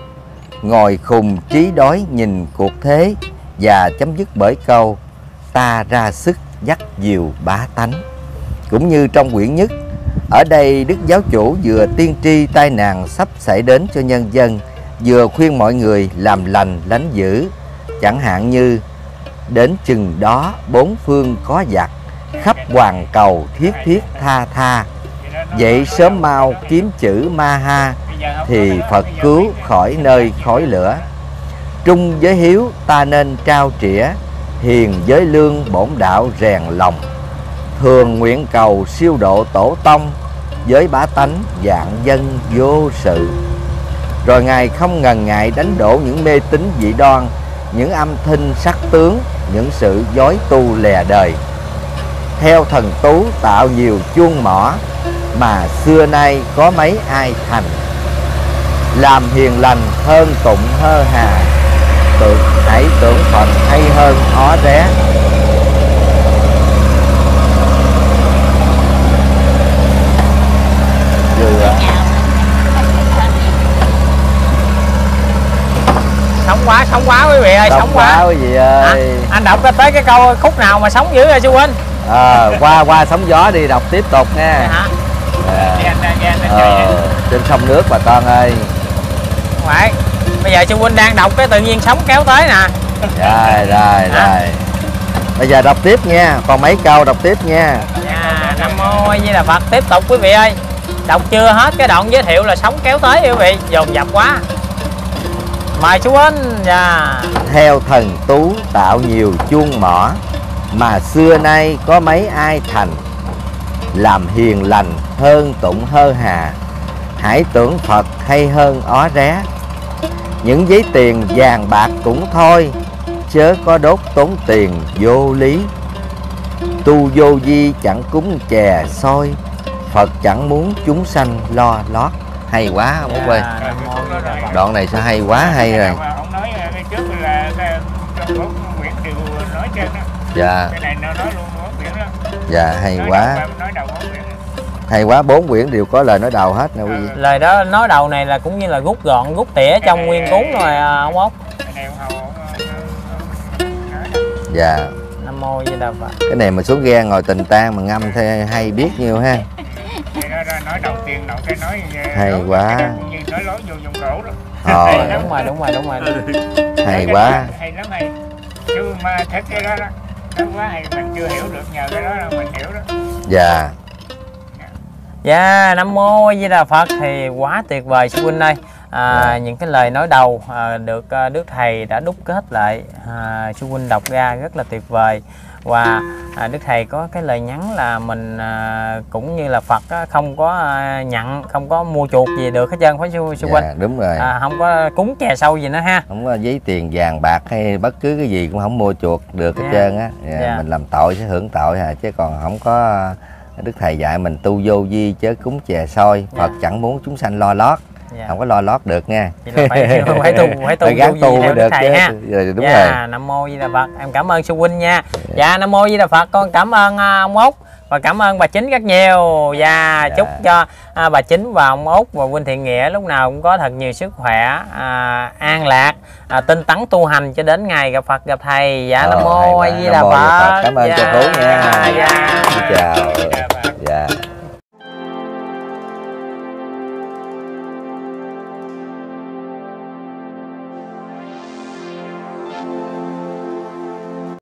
ngồi khùng trí đói nhìn cuộc thế và chấm dứt bởi câu, ta ra sức dắt diều bá tánh. Cũng như trong quyển nhất, ở đây đức giáo chủ vừa tiên tri tai nạn sắp xảy đến cho nhân dân, vừa khuyên mọi người làm lành lánh dữ. Chẳng hạn như, đến chừng đó bốn phương có giặc, khắp hoàng cầu thiết thiết tha tha. Vậy sớm mau kiếm chữ ma ha thì Phật cứu khỏi nơi khói lửa. Trung với hiếu, ta nên trao trĩa, Hiền với lương bổn đạo rèn lòng. Thường nguyện cầu siêu độ tổ tông Với bá tánh dạng dân vô sự. Rồi Ngài không ngần ngại đánh đổ những mê tín dị đoan, Những âm thanh sắc tướng, Những sự dối tu lè đời. Theo thần tú tạo nhiều chuông mỏ Mà xưa nay có mấy ai thành. Làm hiền lành hơn tụng hơ hà tưởng hãy tưởng phật hay hơn ó ré. Vừa sống quá sống quá quý vị ơi sống, quá. quá quý vị ơi. Anh đọc tới cái câu khúc nào mà sống dữ rồi sư huynh? À, qua qua sóng gió đi đọc tiếp tục nha. Hả? À, ờ, trên sông nước bà con ơi. Phải bây giờ sư huynh đang đọc cái tự nhiên sống kéo tới nè. Rồi rồi Hả? rồi. Bây giờ đọc tiếp nha còn mấy câu đọc tiếp nha. Dạ, Nam Mô A Di Đà Phật. Tiếp tục quý vị ơi. Đọc chưa hết cái đoạn giới thiệu là sống kéo tới quý vị. Dồn dập quá. Mời chú Huynh dạ. theo thần tú tạo nhiều chuông mỏ mà xưa nay có mấy ai thành? Làm hiền lành hơn tụng hơ hà hãy tưởng phật hay hơn ó ré những giấy tiền vàng bạc cũng thôi chớ có đốt tốn tiền vô lý. Tu vô di chẳng cúng chè soi phật chẳng muốn chúng sanh lo lót. Hay quá không út ơi Dạ, Di Đà Phật. đoạn này sẽ hay quá hay rồi. Ông nói ờ, đó dạ. Dạ hay quá hay quá bốn quyển đều có lời nói đầu hết nè quý vị. Lời đó nói đầu này là cũng như là rút gọn, rút tỉa trong nguyên cuốn rồi à, ông ốc dạ. Nam Mô Di Đà Phật. Cái này mà xuống ghe ngồi tình tang mà ngâm thì hay biết nhiều ha. Nói đầu tiên đầu cái nói ờ, Hay quá. nói lối vô vùng cổ đó Ờ, Đúng rồi, đúng rồi, đúng rồi. Hay quá. Hay lắm hay. Chứ mà thích cái đó đó quá hay mình chưa hiểu được nhờ cái đó là mình hiểu đó. Dạ Dạ, Nam Mô Di Đà Phật thì quá tuyệt vời sư huynh ơi à, Dạ. những cái lời nói đầu à, được à, Đức Thầy đã đúc kết lại à, sư huynh đọc ra rất là tuyệt vời và à, Đức Thầy có cái lời nhắn là mình à, cũng như là Phật á, không có à, nhận không có mua chuộc gì được hết trơn phải sư, sư huynh dạ đúng rồi à, không có cúng chè sâu gì nữa ha không có giấy tiền vàng bạc hay bất cứ cái gì cũng không mua chuộc được hết Dạ. trơn á dạ, Dạ. mình làm tội sẽ hưởng tội à chứ còn không có đức thầy dạy mình tu vô vi chớ cúng chè soi. Phật Dạ. chẳng muốn chúng sanh lo lót. Dạ. không có lo lót được nha. Phải, phải tu phải tu phải gắng tu mới được Thầy chứ. ha. Dạ, đúng dạ, rồi. Nam Mô Di Đà Phật. Em cảm ơn sư huynh nha. Dạ. Nam Mô Di Đà Phật con cảm ơn à, ông út và cảm ơn bà chính rất nhiều. Và Dạ. chúc cho à, bà chính và ông út và huynh thiện nghĩa lúc nào cũng có thật nhiều sức khỏe à, an lạc à, tinh tấn tu hành cho đến ngày gặp Phật gặp thầy. Dạ Ờ, Nam Mô. A Di Đà Phật. Phật. Cảm ơn dạ, cô Phú nha. dạ